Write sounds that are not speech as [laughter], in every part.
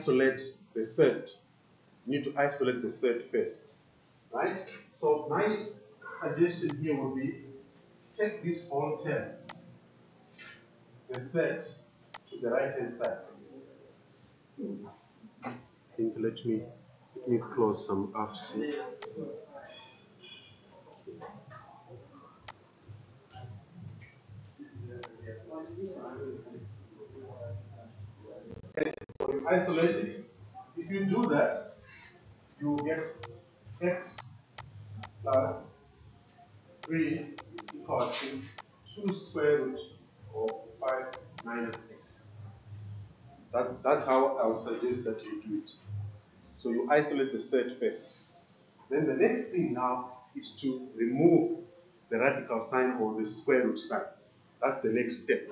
isolate the surd. You need to isolate the surd first. Right? So my suggestion here would be take this whole term, the surd, to the right hand side. Hmm. I think let me let me close some apps. So you isolate it. If you do that, you get x plus 3 is equal to 2 square root of 5 minus x. That, that's how I would suggest that you do it. So you isolate the surd first. Then the next thing now is to remove the radical sign or the square root sign. That's the next step.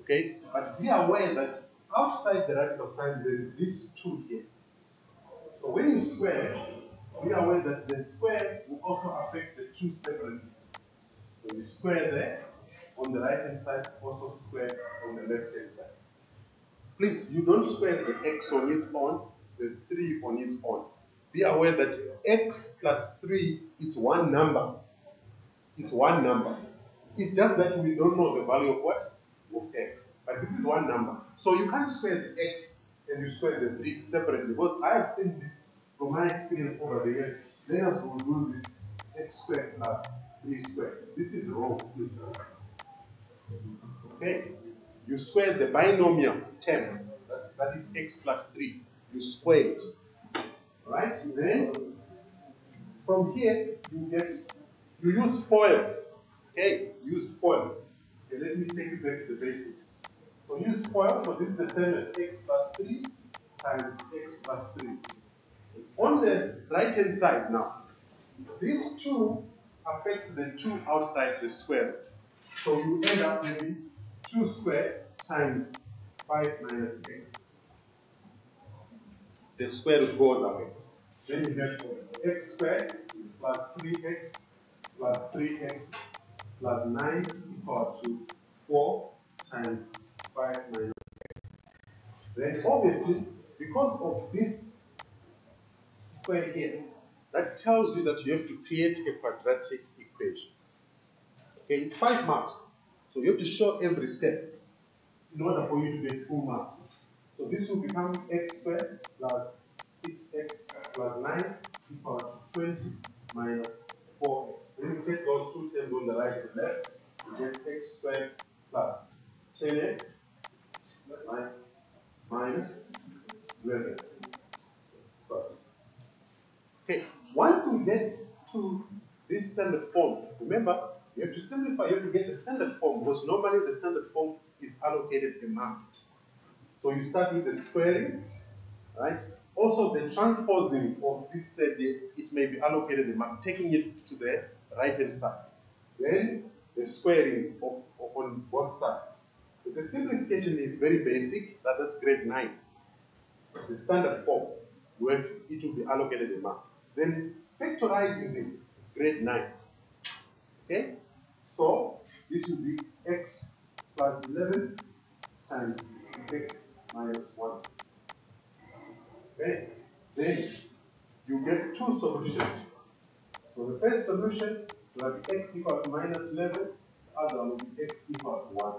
Okay? But be aware that outside the radical sign there is this 2 here. So when you square, be aware that the square will also affect the 2 separately. So you square there on the right hand side, also square on the left hand side. Please, you don't square the x on its own, the 3 on its own. Be aware that x plus 3 is one number. It's one number. It's just that we don't know the value of what? Of x. But this is one number. So you can't square the x and you square the 3 separately because I have seen this from my experience over the years. Learners will do this x squared plus 3 squared. This is wrong. Okay? You square the binomial term, that's, that is x plus 3. You square it. Right? Then, from here, you get, you use FOIL. Okay? Use FOIL. Okay, let me take you back to the basics. So use FOIL, so this is the same as x plus 3 times x plus 3. On the right hand side now, this 2 affects the 2 outside the square. So you end up maybe 2 squared times 5 minus x. The square goes away. Then you have x squared plus 3x plus 3x plus 9 equal to 4 times 5 minus x. Then obviously, because of this square here, that tells you that you have to create a quadratic equation. Okay, it's 5 marks. So you have to show every step in order for you to get full marks. So this will become x squared plus 6x plus 9 equal to 20 minus 4x. Then you take those two terms on the right and left, you get x squared plus 10x right, minus 11. Okay, once we get to this standard form, remember, you have to simplify, you have to get the standard form because normally the standard form is allocated a mark. So you start with the squaring, right? Also, the transposing of this surd, it may be allocated a mark, taking it to the right hand side. Then the squaring of on both sides. So the simplification is very basic, that is grade 9. The standard form, where it will be allocated a mark. Then factorizing this is grade 9. Okay? So this will be x plus 11 times x minus 1. Okay? Then you get two solutions. So the first solution will be x equal to minus 11, the other will be x equal to 1.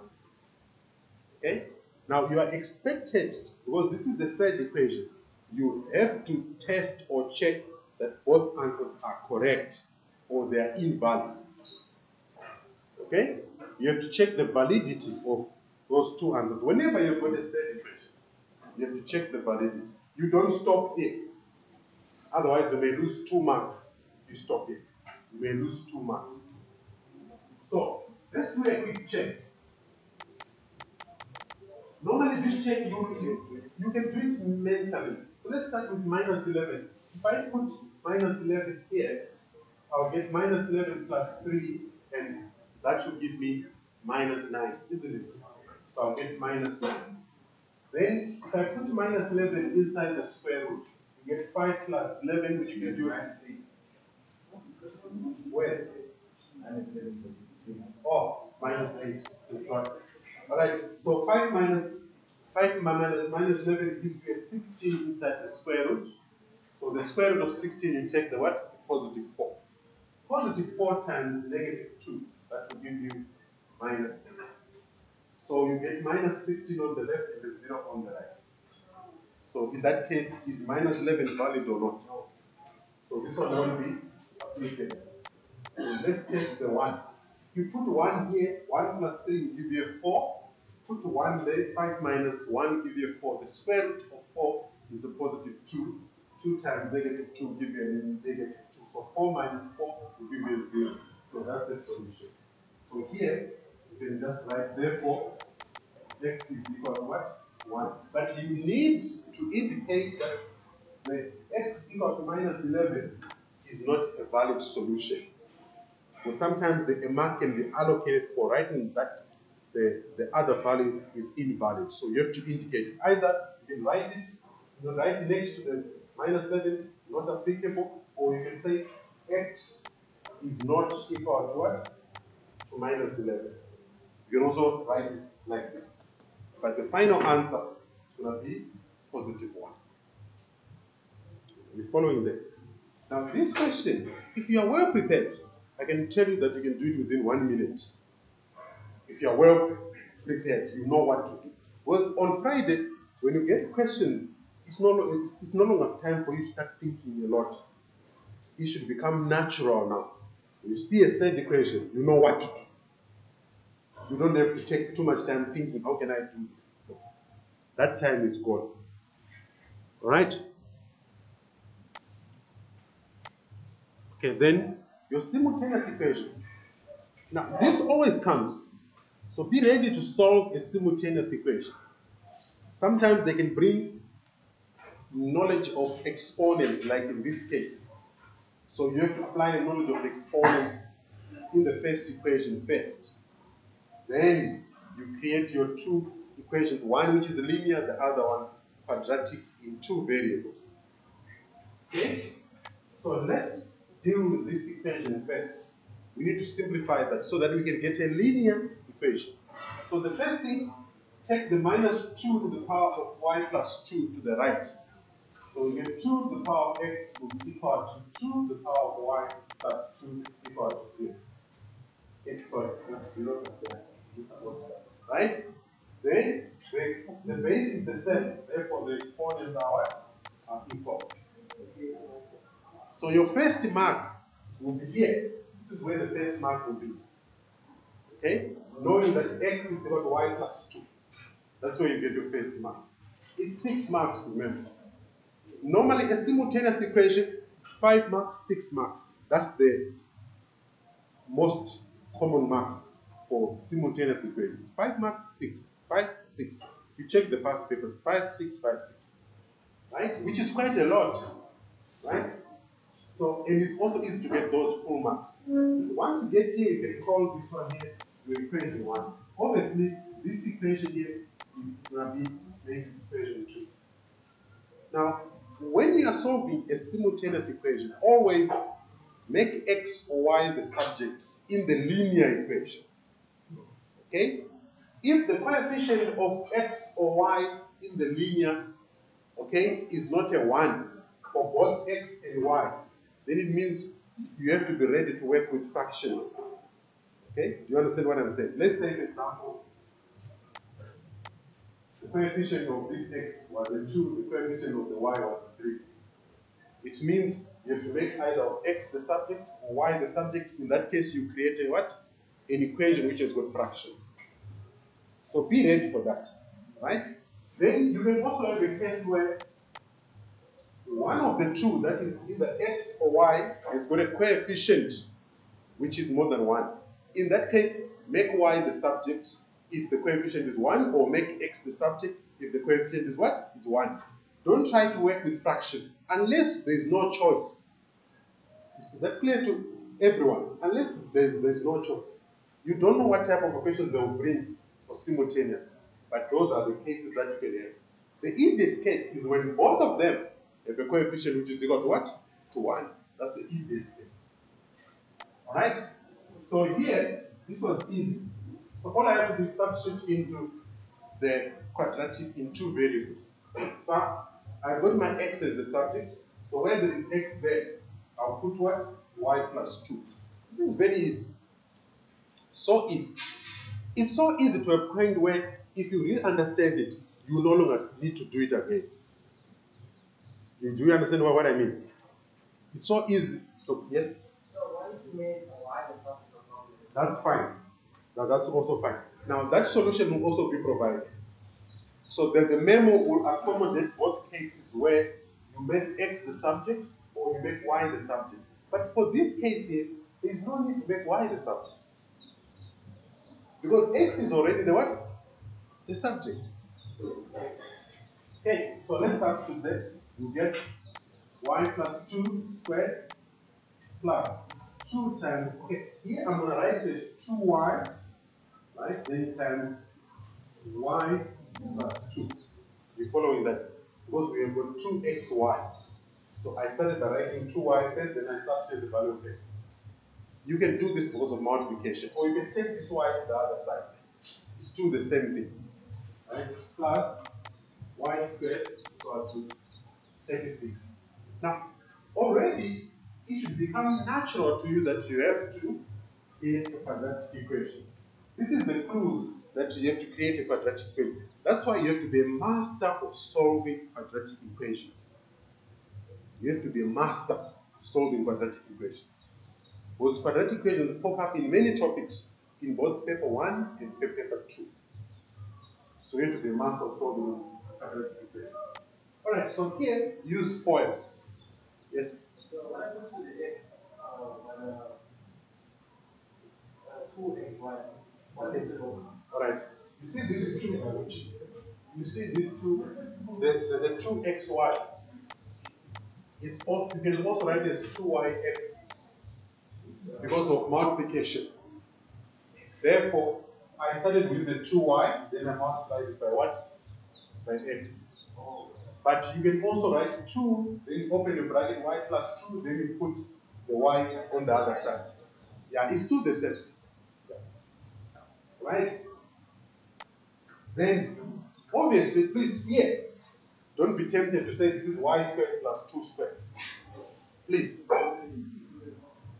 Okay? Now you are expected, because this is a surd equation, you have to test or check that both answers are correct or they are invalid. Okay? You have to check the validity of those two answers. Whenever you've got a surd equation, you have to check the validity. You don't stop here. Otherwise, you may lose two marks if you stop here. You may lose two marks. So, let's do a quick check. Normally, this check you, you can do it mentally. So let's start with minus 11. If I put minus 11 here, I'll get minus 11 plus 3, and that should give me minus 9, isn't it? So I'll get minus 9. Then, if I put minus 11 inside the square root, you get 5 plus 11, which you can do minus 8. Where? Minus 11 plus 16. Oh, it's minus 8. Sorry. Alright, so 5 minus 5 minus minus 11 gives you a 16 inside the square root. So the square root of 16, you take the what? Positive 4. Positive 4 times negative 2, that will give you minus 8. So you get minus 16 on the left and the 0 on the right. So in that case, is minus 11 valid or not? So this one won't be applicable. So let's test the 1. You put 1 here, 1 plus 3 give you a 4. Put 1 there, 5 minus 1 give you a 4. The square root of 4 is a positive 2. 2 times negative 2 give you a negative 2. So 4 minus 4 will give you a 0. So that's a solution. So here, you can just write, therefore, x is equal to what? 1. But you need to indicate that the x equal to minus 11 is not a valid solution. Or sometimes the mark can be allocated for writing that the, the other value is invalid. So you have to indicate either you can write it, you know, write next to the minus 11, not applicable, or you can say x is not equal to what? To minus 11. You can also write it like this. But the final answer is going to be positive 1. We're following that. Now, this question, if you are well prepared, I can tell you that you can do it within one minute. If you are well prepared, you know what to do. Because on Friday, when you get a question, it's no, it's, it's no longer time for you to start thinking a lot. It should become natural now. When you see a surd equation, you know what to do. You don't have to take too much time thinking, how can I do this? That time is gone. All right? Okay, then your simultaneous equation. Now, this always comes. So be ready to solve a simultaneous equation. Sometimes they can bring knowledge of exponents, like in this case. So you have to apply a knowledge of exponents in the first equation first. Then you create your two equations, one which is linear, the other one quadratic in two variables. Okay? So let's deal with this equation first. We need to simplify that so that we can get a linear equation. So the first thing, take the minus 2 to the power of y plus 2 to the right. So we get 2 to the power of x will be equal to 2 to the power of y plus 2 equal to 0. Okay, sorry, not 0, but uh, right? Then the, the base is the same, therefore the exponents? Are equal. So your first mark will be here. This is where the first mark will be. Okay? Knowing that x is equal to y plus 2. That's where you get your first mark. It's six marks, remember. Normally, a simultaneous equation is five marks, six marks. That's the most common marks for simultaneous equation. Five marks, six. Five, six. If you check the past papers, five, six, five, six. Right? Which is quite a lot. Right? So, and it's also easy to get those full marks. Once you get here, you can call this one here your equation one. Obviously, this equation here is going to be made equation two. Now, when you are solving a simultaneous equation, always make x or y the subject in the linear equation. Okay? If the coefficient of x or y in the linear, okay, is not a 1 for both x and y, then it means you have to be ready to work with fractions. Okay? Do you understand what I'm saying? Let's say, for example, the coefficient of this x was a 2, the coefficient of the y was a 3. It means you have to make either x the subject or y the subject. In that case, you create a what? An equation which has got fractions. So be ready for that. Right? Then you can also have a case where one of the two, that is either x or y, has got a coefficient which is more than 1. In that case, make y the subject if the coefficient is 1, or make x the subject if the coefficient is what? Is 1. Don't try to work with fractions unless there is no choice. Is that clear to everyone? Unless there, there's no choice. You don't know what type of equation they will bring for simultaneous, but those are the cases that you can have. The easiest case is when both of them have a coefficient which is equal to what? To 1. That's the easiest case. Alright? So here, this was easy. So all I have to do is substitute into the quadratic in two variables. So I've got my x as the subject. So where there is x there, I'll put what? y plus 2. This is very easy. So easy. It's so easy to a point where if you really understand it, you no longer need to do it again. Do you understand what, what I mean? It's so easy yes? So why you make a y the subject? That's fine. Now that's also fine. Now that solution will also be provided. So that the memo will accommodate both cases where you make x the subject or you make y the subject. But for this case here, there is no need to make y the subject. Because x is already the what? The subject. Okay, so let's substitute that. You get y plus 2 squared plus 2 times, okay, here I'm going to write this 2y, right, then times y plus 2. You following that? Because we have got 2xy. So I started by writing 2y first, then I substitute the value of x. You can do this because of multiplication, or you can take this y to the other side. It's still the same thing. Right? Plus y squared to 36. Now, already it should become natural to you that you have to create a quadratic equation. This is the clue that you have to create a quadratic equation. That's why you have to be a master of solving quadratic equations. You have to be a master of solving quadratic equations. Because quadratic equations pop up in many topics in both paper 1 and paper 2. So you have to be a master of solving quadratic equations. Alright, so here use FOIL. Yes? So when I go to the x, uh, when, uh, uh, two x, y, what is over? Alright. You see these two, you see these two, the, the, the two xy. It's all, you can also write it as 2yx because of multiplication. Therefore, I started with the 2y, then I multiplied it by what? By x. But you can also write 2, then open the bracket y plus 2, then you put the y on the other side. Yeah, it's still the same. Right? Then, obviously, please, here, don't be tempted to say this is y squared plus 2 squared. Please.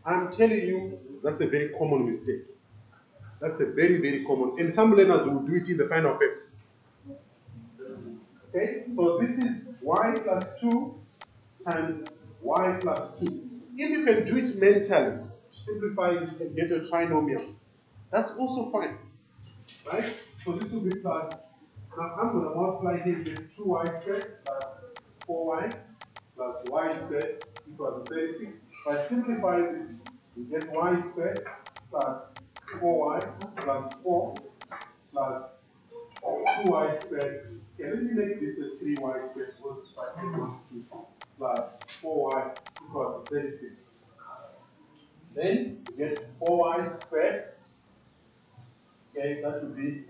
I'm telling you, that's a very common mistake. That's a very, very common. And some learners will do it in the final paper. So this is y plus 2 times y plus 2. If you can do it mentally, simplify this and get a trinomial, that's also fine. Right? So this will be plus, now I'm going to multiply here with 2y squared plus 4y plus y squared equals to 36. By simplifying this, we get y squared plus 4y plus 4 plus 2y squared. Me make this a 3y squared because by equals 2 plus 4y equal to 36. Then we get 4y squared. Okay, that would be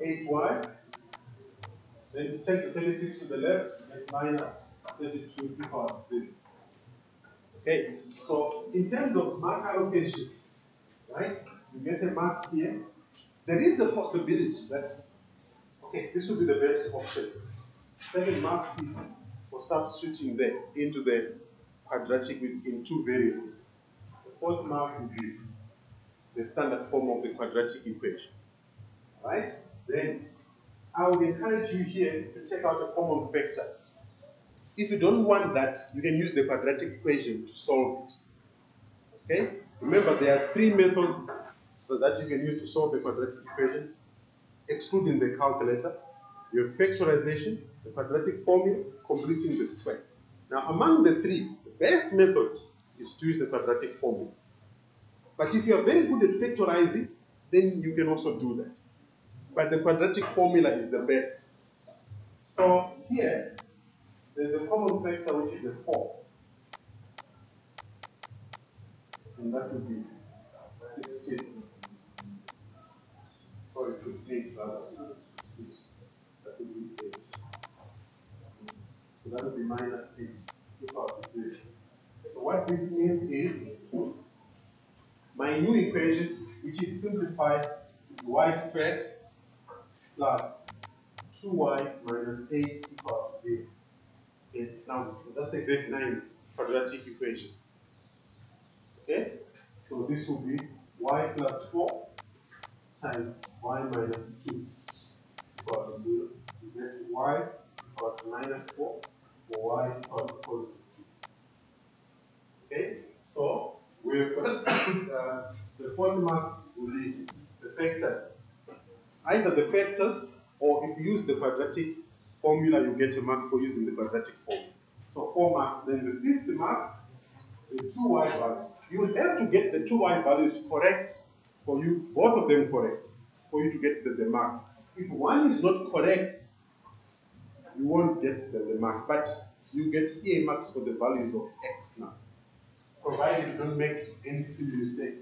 8y. Then you take the 36 to the left, you get minus 32 equal to 0. Okay, so in terms of mark allocation, right, you get a mark here. There is a possibility that, okay, this would be the best option. Second mark is for substituting there into the quadratic in two variables. The fourth mark would be the standard form of the quadratic equation. Right? Then I would encourage you here to take out a common factor. If you don't want that, you can use the quadratic equation to solve it. Okay? Remember, there are three methods that you can use to solve the quadratic equation, excluding the calculator. You have factorization, the quadratic formula, completing the square. Now, among the three, the best method is to use the quadratic formula. But if you are very good at factorizing, then you can also do that. But the quadratic formula is the best. So here, there's a common factor which is a 4. And that would be 16. Sorry, 58 rather. That would be 8. So that would be minus 8 equal to 0. So what this means is my new equation, which is simplified y squared plus 2y minus 8 equal to 0. Okay, now that's a grade 9 quadratic equation. Okay, so this will be y plus 4 times y minus 2 equal to 0. You get y equal to minus 4 or y equal to positive 2. Okay, so we've got [coughs] uh, the will be the factors. Either the factors or if you use the quadratic formula, you get a mark for using the quadratic form. So four marks. Then the fifth mark, the two y values. You have to get the two y values correct for you, both of them correct, for you to get the, the mark. If one is not correct, you won't get the, the mark. But you get CA marks for the values of x now, provided you don't make any silly mistake.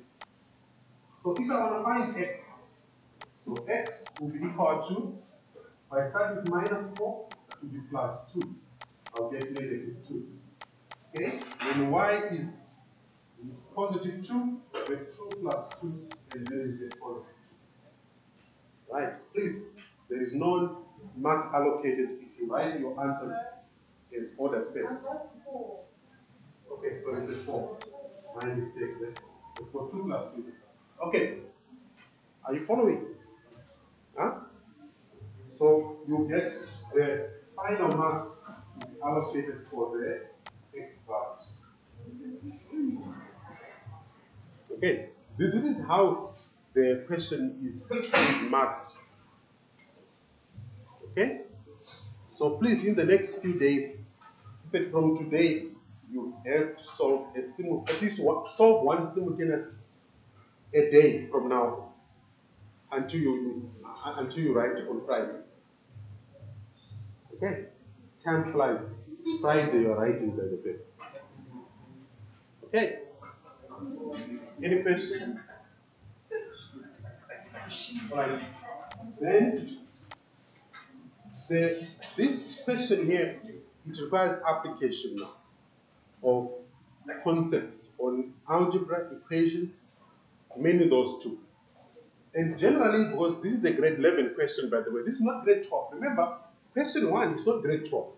So if I want to find x, so x will be equal to if I start with minus 4, that will be plus 2. I'll get negative 2. Okay? Then y is positive 2, with 2 plus 2, and get positive 2. Right? Please, there is no mark allocated if you write your answers as ordered first. Okay, so it is 4. My mistake there. For 2 plus 2. Okay. Are you following? Huh? So you get the final mark allocated for the x values. Okay, this is how the question is, is marked. Okay? So please, in the next few days, even from today, you have to solve a simul at least one, solve one simultaneous a day from now until you until you write on Friday. Okay? Time flies. Friday you are writing by the paper. Okay? Any question? Right. Then the, this question here it requires application now of concepts on algebra, equations, mainly those two. And generally, because this is a grade 11 question, by the way, this is not grade 12. Remember, question 1 is not grade 12.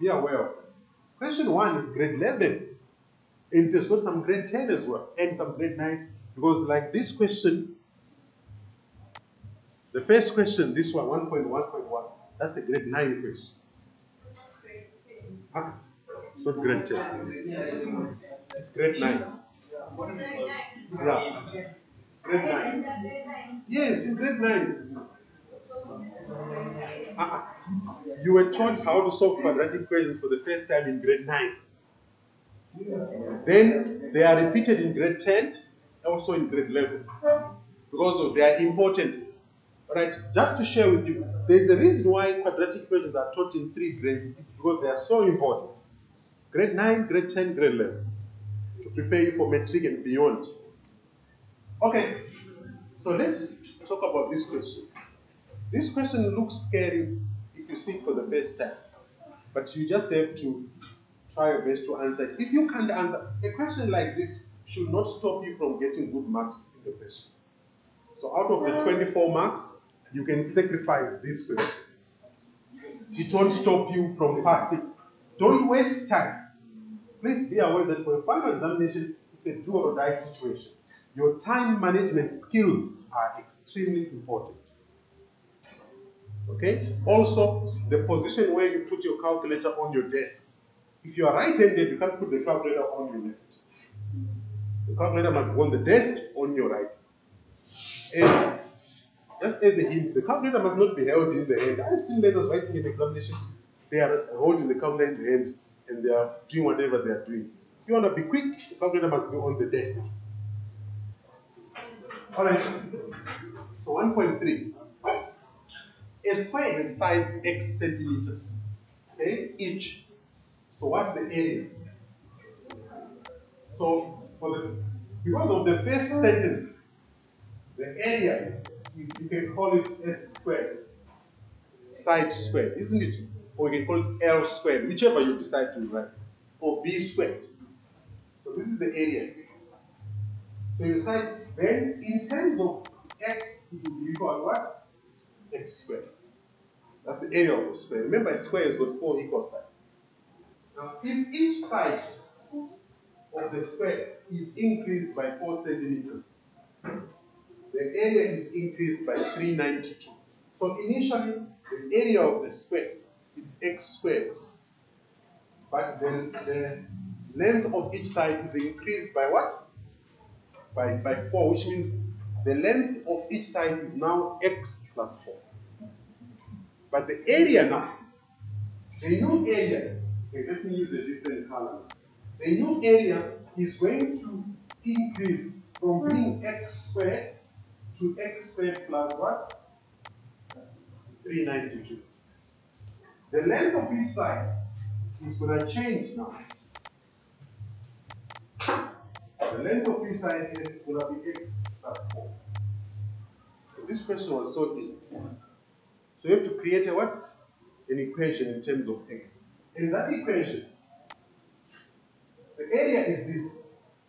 Be aware of it. Question 1 is grade 11. And there's got some grade 10 as well, and some grade 9. Because, like this question, the first question, this one, 1.1.1, that's a grade 9 question. Ah, it's not grade 10. It's grade 9. Yeah. Grade 9. Yes, it's grade 9. Uh-uh. You were taught how to solve quadratic equations for the first time in grade 9. Then they are repeated in grade 10, also in grade 11. Because they are important. Alright, just to share with you, there's a reason why quadratic equations are taught in three grades. It's because they are so important. Grade 9, grade 10, grade 11. To prepare you for matric and beyond. Okay, so let's talk about this question. This question looks scary if you see it for the first time, but you just have to try your best to answer. If you can't answer, a question like this should not stop you from getting good marks in the question. So out of the 24 marks, you can sacrifice this question. It won't stop you from passing. Don't waste time. Please be aware that for a final examination, it's a do or die situation. Your time management skills are extremely important. Okay? Also, the position where you put your calculator on your desk. If you are right-handed, you can't put the calculator on your left. The calculator must go on the desk on your right. And just as a hint, the calculator must not be held in the hand. I've seen learners writing an examination, they are holding the calculator in the hand and they are doing whatever they are doing. If you want to be quick, the calculator must be on the desk. Alright, so 1.3. A square has sides x centimeters, okay, each. So what's the area? So for the because of the first sentence, the area you, you can call it s squared, side squared, isn't it? Or you can call it L squared, whichever you decide to write, or B squared. So this is the area. So you decide then in terms of x, it will be equal to what? X squared. That's the area of the square. Remember, a square has got four equal sides. Now, if each side of the square is increased by 4 centimeters, the area is increased by 392. So initially, the area of the square is x squared, but then the length of each side is increased by what? By, by 4, which means the length of each side is now x plus 4. But the area now, the new area, okay, let me use a different color. The new area is going to increase from being x squared to x squared plus what? 392. The length of each side is going to change now. The length of each side is going to be x plus 4. So this question was so easy. So you have to create a what? An equation in terms of x. In that equation, the area is this.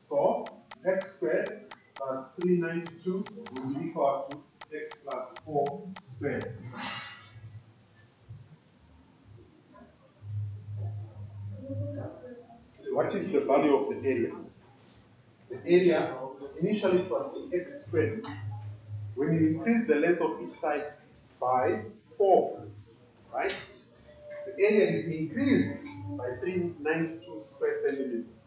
So x squared plus 392 will be equal to x plus 4 squared. So what is the value of the area? The area initially it was x squared. When you increase the length of each side by 4, right? The area is increased by 392 square centimeters.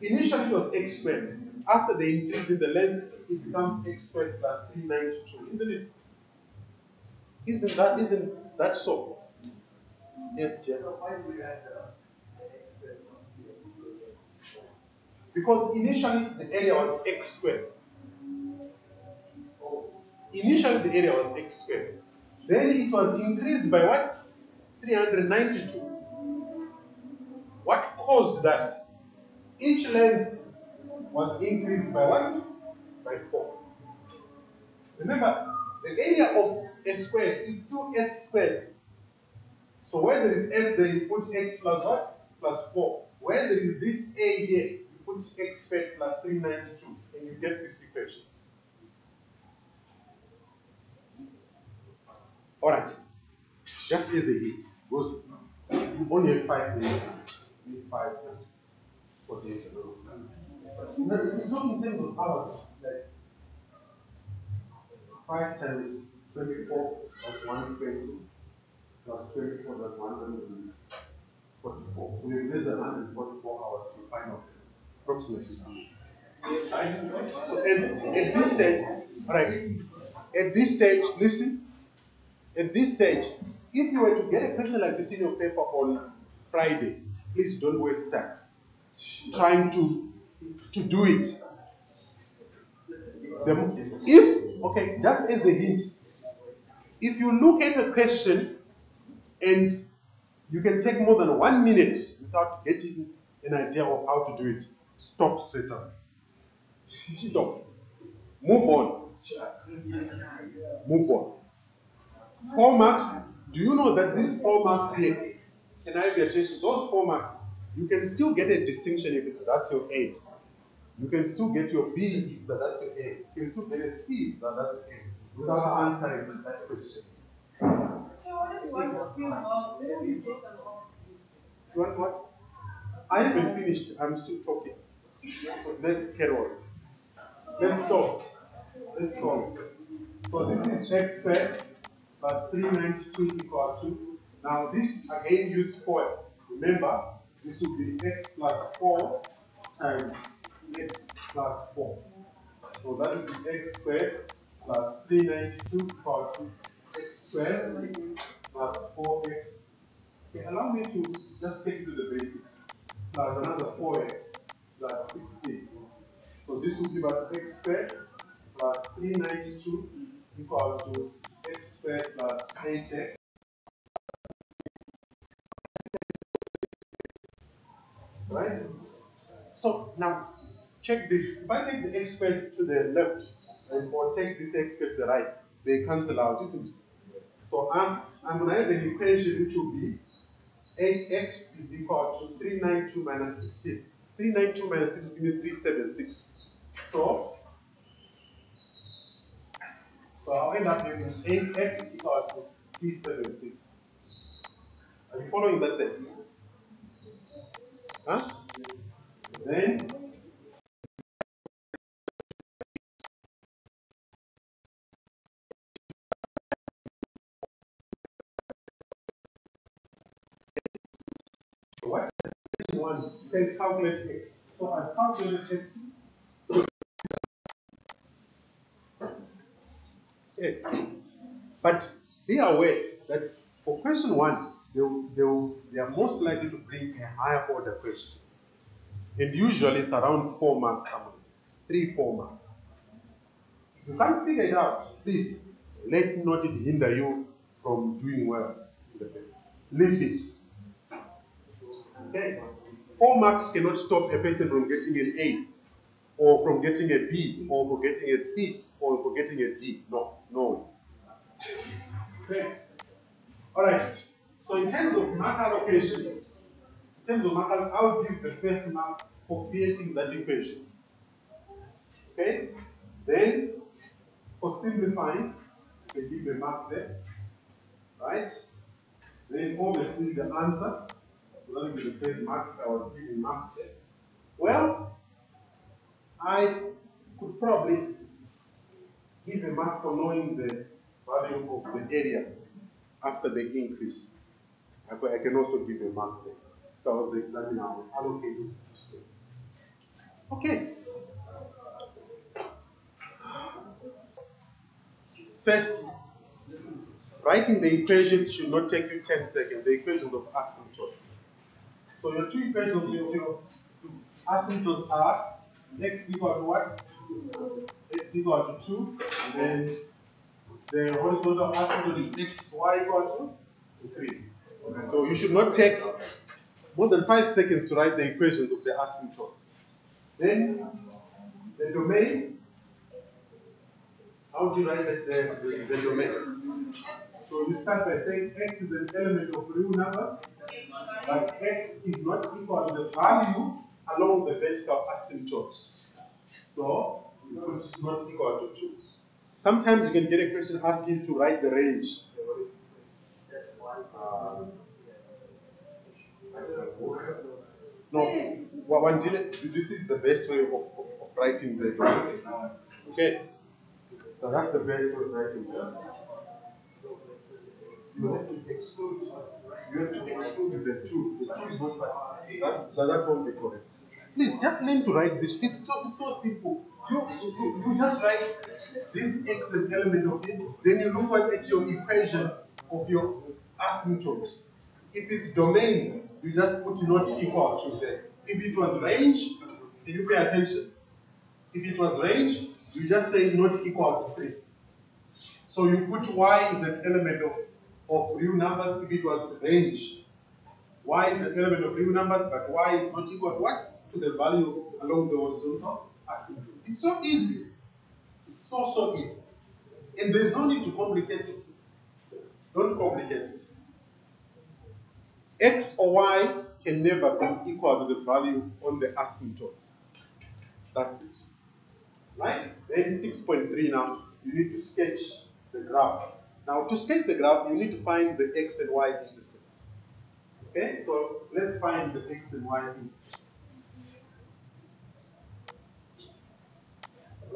Initially it was x squared. After the increase in the length, it becomes x squared plus 392, isn't it? Isn't that isn't that so? Yes, Jeff. So why do we add the, the x squared? Because initially the area was x squared. Oh. Initially the area was x squared. Then it was increased by what? 392. What caused that? Each length was increased by what? By 4. Remember, the area of a square is still s squared. So where there is s, then you put x plus what? Plus 4. Where there is this a here, you put x squared plus 392, and you get this equation. Alright. Just hit. Goes only five days. Five days. For days not, it's not in terms of hours, like five times twenty-four that's one twenty plus twenty-four that's one hundred and forty-four. So we have less than hundred and forty-four hours to find out approximately. Right? So at, at this stage, right, at this stage, listen, at this stage, if you were to get a question like this in your paper on Friday, please don't waste time trying to to do it. The, if okay, just as a hint, if you look at a question and you can take more than one minute without getting an idea of how to do it, stop straight away. Stop. Move on. Move on. Four marks. Do you know that these four marks here, can I have your attention? Those four marks, you can still get a distinction if that's your A. You can still get your B if that's your A. You can still get a C if that's your A without answering that question. So what if you want to feel? Where do you get the lost? You want what? I haven't finished. I'm still talking. So let's carry on. Let's solve. Let's solve. So this is x squared plus 392 equal to. Now this again use FOIL. Remember, this will be x plus 4 times x plus 4. So that will be x squared plus 392 equal to x squared plus 4x. Okay, allow me to just take you to the basics. Plus another 4x plus 16. So this will give us x squared plus 392 equal to x squared plus 8x. Right? So now check this. If I take the x squared to the left and or take this x squared to the right, they cancel out, isn't it? So I'm I'm gonna have an equation which will be 8x is equal to 392 minus 16. 392 minus 6 give me 376. So, so I'll end up having 8x equal to P76. Are you following that then? Huh? Then what? One says calculate x. So I calculated x. But be aware that for question one, they, they, they are most likely to bring a higher order question. And usually it's around four marks somewhere. Three, four marks. If you can't figure it out, please let not it hinder you from doing well. Leave it. Okay? Four marks cannot stop a person from getting an A, or from getting a B, or from getting a C, or from getting a D. No, no. Okay. All right. So in terms of mark allocation, in terms of mark, I'll give the first mark for creating that equation. Okay. Then for simplifying, they give the mark there, right? Then obviously the answer, will be the first mark I was giving marks there. Well, I could probably give a mark for knowing the value of the area after the increase. I I can also give a mark there. That was the examiner I will allocate it to step. Okay. First, writing the equations should not take you 10 seconds, the equations of asymptotes. So your two equations of your, your asymptotes are x equal to what? X equal to 2, and then the horizontal asymptote is x y equal to 3. Okay, so you should not take more than 5 seconds to write the equations of the asymptote. Then the domain, how do you write the, the, the, the domain? So you start by saying x is an element of real numbers, but x is not equal to the value along the vertical asymptote. So it's not equal to 2. Sometimes you can get a question asking to write the range. No, Wandile, this is the best way of, of, of writing the domain. Okay? So that's the best way of writing the You have to exclude, you have to exclude the two. The two is not. That, that, that won't be correct. Please just learn to write this. It's so, it's so simple. You, you, you just write this x an element of it, then you look at, at your equation of your asymptote. If it's domain, you just put not equal to there. If it was range, then you pay attention. If it was range, you just say not equal to 3. So you put y is an element of, of real numbers if it was range. y is an element of real numbers, but y is not equal to what? To the value along the horizontal asymptote. It's so easy. It's so, so easy. And there's no need to complicate it. Don't complicate it. X or Y can never be equal to the value on the asymptote. That's it. Right? Then 6.3 now, you need to sketch the graph. Now, to sketch the graph, you need to find the X and Y intercepts. Okay? So, let's find the X and Y intercepts.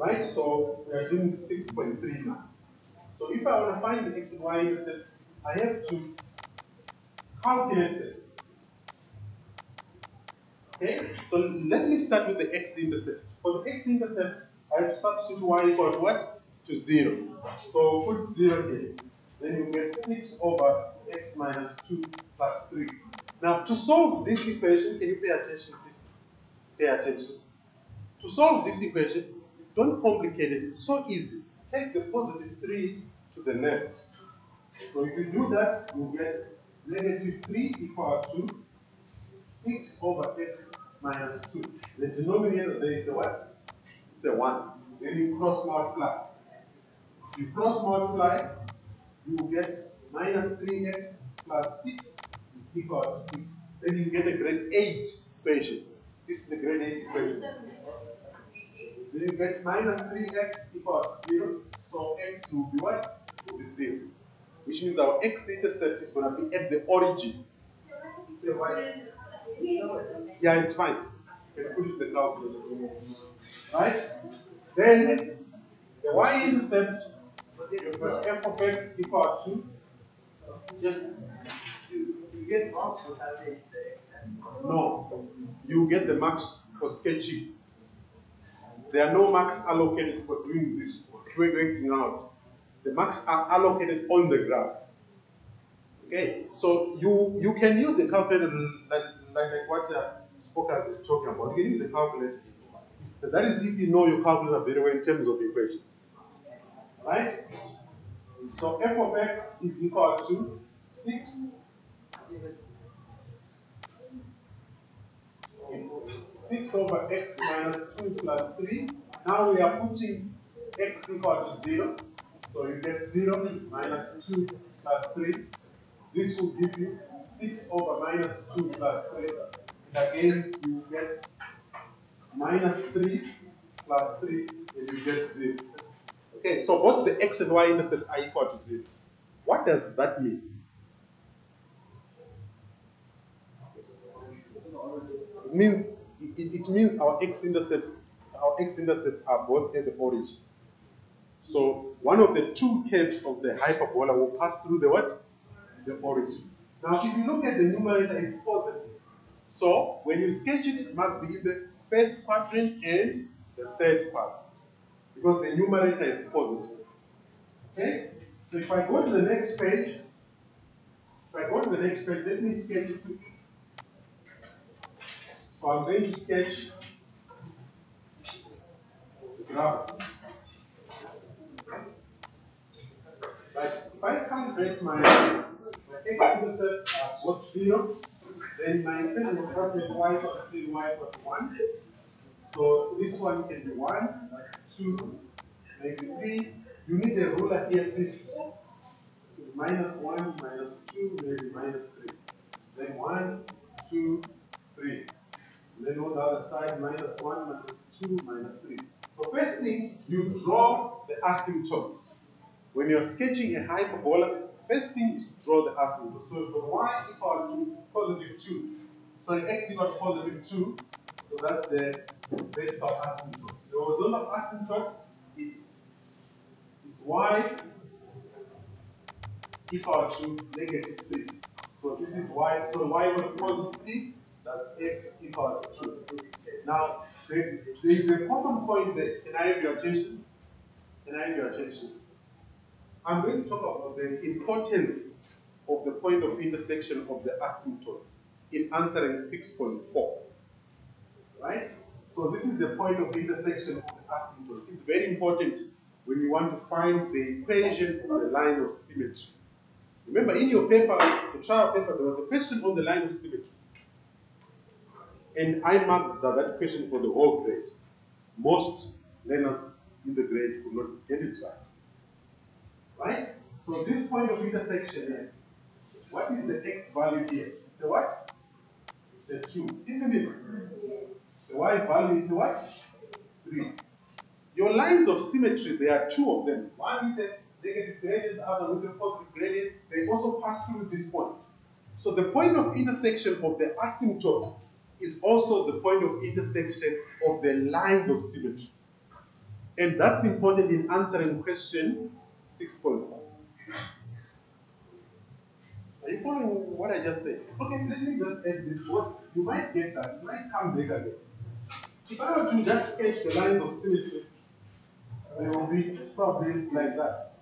Right? So, we are doing 6.3 now. So, if I want to find the X and Y intercepts, I have to calculate them. Okay? So, let me start with the X intercept. For the X intercept, I have to substitute y equal to what? To 0. So put 0 here. Then you get 6 over x minus 2 plus 3. Now, to solve this equation, can you pay attention, please? Pay attention. To solve this equation, don't complicate it. It's so easy. Take the positive 3 to the left. So if you do that, you get negative 3 equal to 6 over x minus 2. The denominator there is a what? It's a 1. Then you cross multiply. You cross multiply, you get minus 3x plus 6 is equal to 6. Then you get a grade 8 equation. This is the grade 8 equation. Then you get minus 3x equal to 0. So x will be what? Will be 0. which means our x-intercept is going to be at the origin. Yeah, it's fine. You can put it in the calculator. Right? Then the y-intercept, you've got f of x equal to just You, you get marks for having the X and no. You get the marks for sketching. There are no marks allocated for doing this working out. The marks are allocated on the graph. Okay, so you you can use a calculator like, like, what uh, Spokers is talking about. You can use a calculator. That is if you know your calculator very well in terms of equations. Right? So f of x is equal to 6 6 over x minus 2 plus 3. Now we are putting x equal to 0. So you get 0 minus 2 plus 3. This will give you 6 over minus 2 plus 3. And again, you get minus 3 plus 3, and you get 0. Okay, so both the x and y intercepts are equal to 0. What does that mean? It means it, means our x-intercepts our x-intercepts are both at the origin. So one of the two curves of the hyperbola will pass through the what? The origin. Now if you look at the numerator, it's positive. So when you sketch it, it must be in the first quadrant and the third quadrant. Because the numerator is positive. Okay? So if I go to the next page, if I go to the next page, let me sketch it quickly. So I'm going to sketch the graph. Like if I calculate my, my x-intercepts are both zero, then my will first be y to 3, y to 1. So this one can be 1, 2, maybe 3. You need a ruler here, please. Minus 1, minus 2, maybe minus 3. Then 1, 2, 3. Then on the other side, minus 1, minus 2, minus 3. So first thing, you draw the asymptotes. When you're sketching a hyperbola, first thing is to draw the asymptote. So if y equal to positive 2, so x equal to positive 2, so that's the vertical asymptote. The horizontal asymptote is, is y equal to negative 3. So this is y, so y equal to positive 3, that's x equal to 2. Now, there, is a common point that, Can I have your attention? Can I have your attention? I'm going to talk about the importance of the point of intersection of the asymptotes in answering 6.4. Right? So this is the point of intersection of the asymptotes. It's very important when you want to find the equation of the line of symmetry. Remember, in your paper, the trial paper, there was a question on the line of symmetry. And I marked that, that question for the whole grade. Most learners in the grade could not get it right. Right? So this point of intersection here, what is the x value here? It's a what? It's a 2, isn't it? The y value is a what? 3. Your lines of symmetry, there are two of them. One with a negative gradient, the other with a positive gradient. They also pass through this point. So the point of intersection of the asymptotes is also the point of intersection of the lines of symmetry. And that's important in answering question 6.4. Are you following what I just said? Okay, let me just add this. What you might get that, you might come back again. If I were to just sketch the lines of symmetry, they will be probably like that.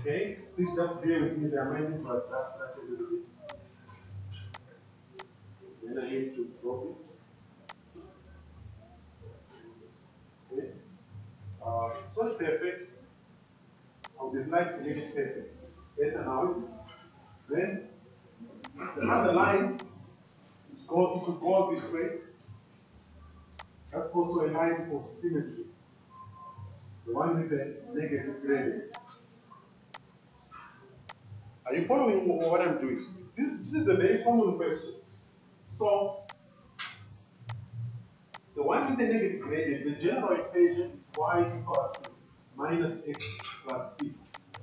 Okay? Please just bear with me, they are meant to adjust that a little bit. Then I need to drop it. Okay? Uh, it's perfect. I would like to make it perfect. Better now. Then the other line is go, it will go this way. That's also a line of symmetry. The one with the negative gradient. Are you following what I'm doing? This, this is a very common question. So, the one with the negative gradient, the general equation is y equal to minus x plus 6.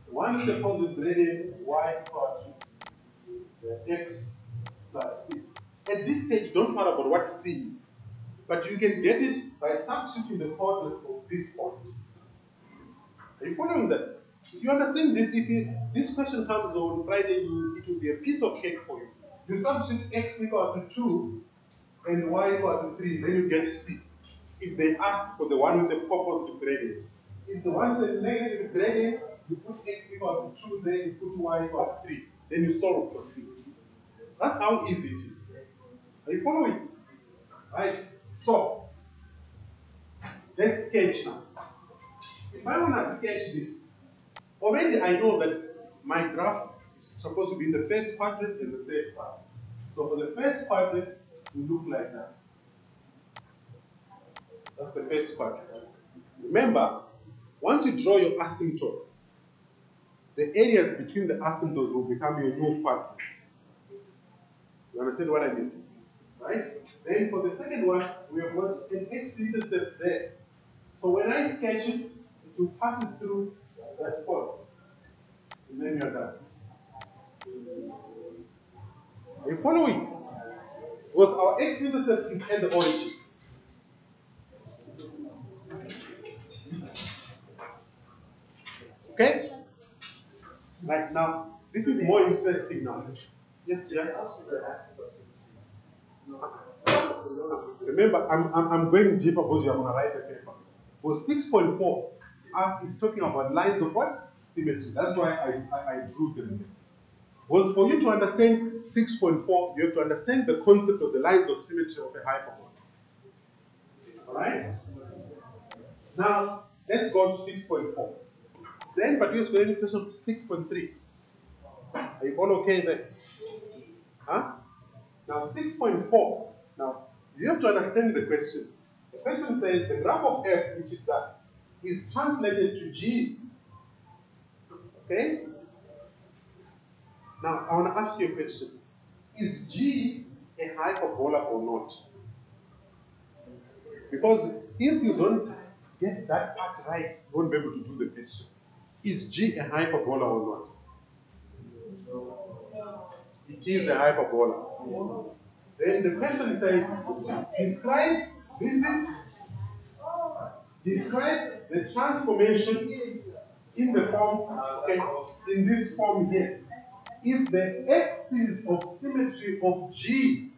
The one with the positive gradient is y equal to x plus c. At this stage, don't worry about what c is, but you can get it by substituting the coordinate of this point. Are you following that? If you understand this, if you, this question comes on Friday, it will be a piece of cake for you. You substitute x equal to 2 and y equal to 3, then you get c. If they ask for the one with the positive gradient. If the one with the negative gradient, you put x equal to 2, then you put y equal to 3. Then you solve for c. That's how easy it is. Are you following? Right? So, let's sketch now. If I want to sketch this, already I know that my graph is supposed to be in the first quadrant and the third quadrant. So for the first quadrant, will look like that. That's the first quadrant. Remember, once you draw your asymptotes, the areas between the asymptotes will become your new quadrants. You understand what I mean? Right? Then for the second one, we have got an x-intercept there. So when I sketch it, it will pass through that point. And then you're done. Are you following? Because our x-intercept is at the origin. Okay? Right now, this is more interesting now. Yes, Jack? Remember, I'm, I'm, I'm going deeper because you're going to write a paper. For 6.4 uh, is talking about lines of what? Symmetry. That's why I, I, I drew them. Was for you to understand 6.4, you have to understand the concept of the lines of symmetry of a hyperbola. Alright? Now, let's go to 6.4. Then, but use for any question 6.3. Are you all okay there? Huh? Now, 6.4. Now, you have to understand the question. The question says the graph of f, which is that, is translated to g. Okay? Now, I want to ask you a question. Is g a hyperbola or not? Because if you don't get that part right, you won't be able to do the question. Is G a hyperbola or not? It is a hyperbola. Then the question says, describe this describe the transformation in the form in this form here. If the axis of symmetry of G,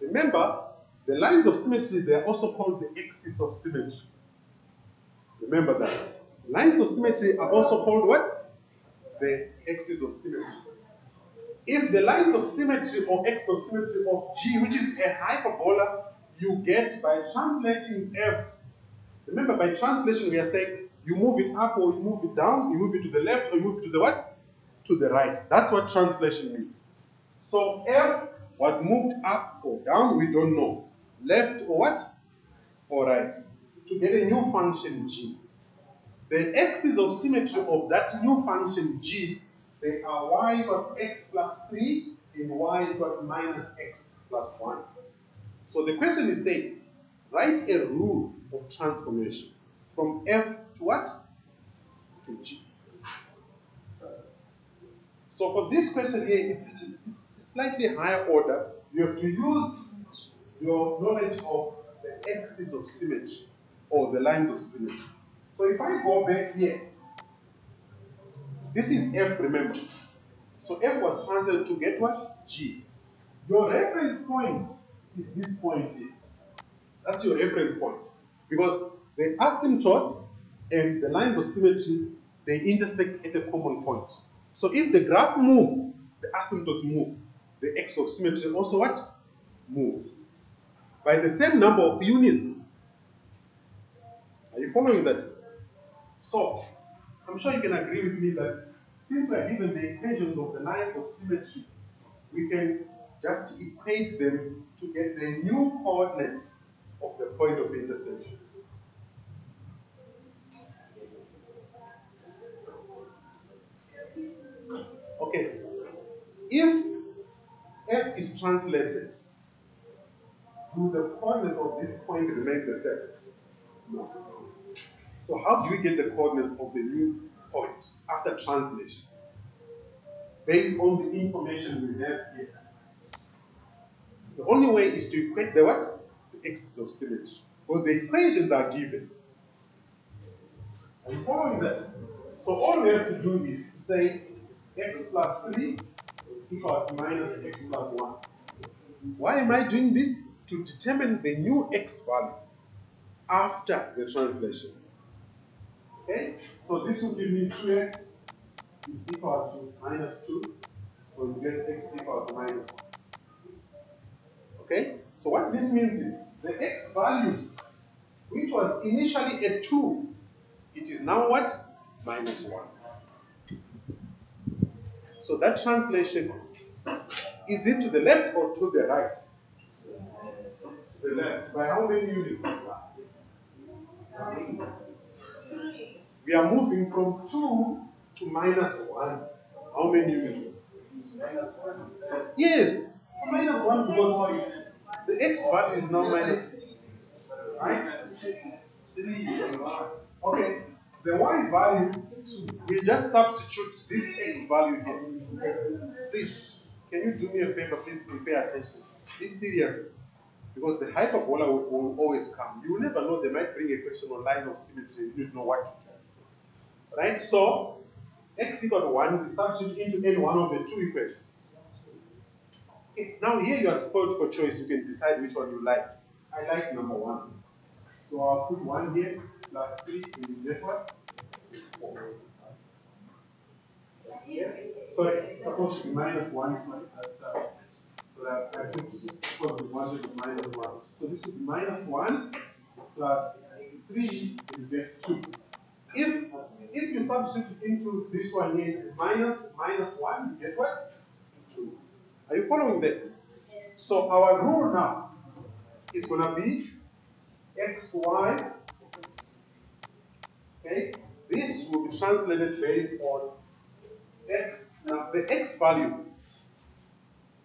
remember the lines of symmetry they are also called the axis of symmetry. Remember that. Lines of symmetry are also called what? The axis of symmetry. If the lines of symmetry or axis of symmetry of G, which is a hyperbola, you get by translating F. Remember, by translation, we are saying you move it up or you move it down, you move it to the left or you move it to the what? To the right. That's what translation means. So F was moved up or down, we don't know. Left or what? Or right. To get a new function G. The axis of symmetry of that new function g, they are y equal x plus 3 and y equal minus x plus 1. So the question is saying, write a rule of transformation from f to what? To g. So for this question here, it's, it's, it's slightly higher order. You have to use your knowledge of the axis of symmetry or the lines of symmetry. So if I go back here, this is F, remember. So F was translated to get what? G. Your reference point is this point here. That's your reference point. Because the asymptotes and the lines of symmetry, they intersect at a common point. So if the graph moves, the asymptotes move. The axis of symmetry also what? Move. By the same number of units. Are you following that? So, I'm sure you can agree with me that since we are given the equations of the lines of symmetry, we can just equate them to get the new coordinates of the point of intersection. Okay, if f is translated, do the coordinates of this point remain the same? No. So how do we get the coordinates of the new point after translation based on the information we have here. The only way is to equate the what? The axis of symmetry. Because the equations are given. Are you following that? So all we have to do is to say x plus 3 is equal to minus x plus 1. Why am I doing this? To determine the new x value after the translation. Okay? So this will give me 2x is equal to minus 2. So we get x equal to minus 1. Okay? So what this means is the x value, which was initially a 2, it is now what? Minus 1. So that translation, is it to the left or to the right? To the left. By how many units? We are moving from 2 to minus 1. How many units? 1. Yes, minus 1 because the x value is now minus. Right? Okay, the y value, we just substitute this x value here. Please, can you do me a favor, please, and pay attention. Be serious. Because the hyperbola will, will always come. You never know, they might bring a question on line of symmetry, you don't know what to do. Right? So, x equal to 1, we substitute into any one of the two equations. Okay, now here you are spoiled for choice. You can decide which one you like. I like number 1. So I'll put 1 here, plus 3, in the what? 4. Sorry, be minus 1, sorry, that's, uh, so that I put because we wanted minus 1. So this be minus 1 plus 3, you get 2. If if you substitute into this one here, minus minus 1, you get what? 2. Are you following that? So our rule now is going to be xy. Okay, this will be translated based on x. Now the x value.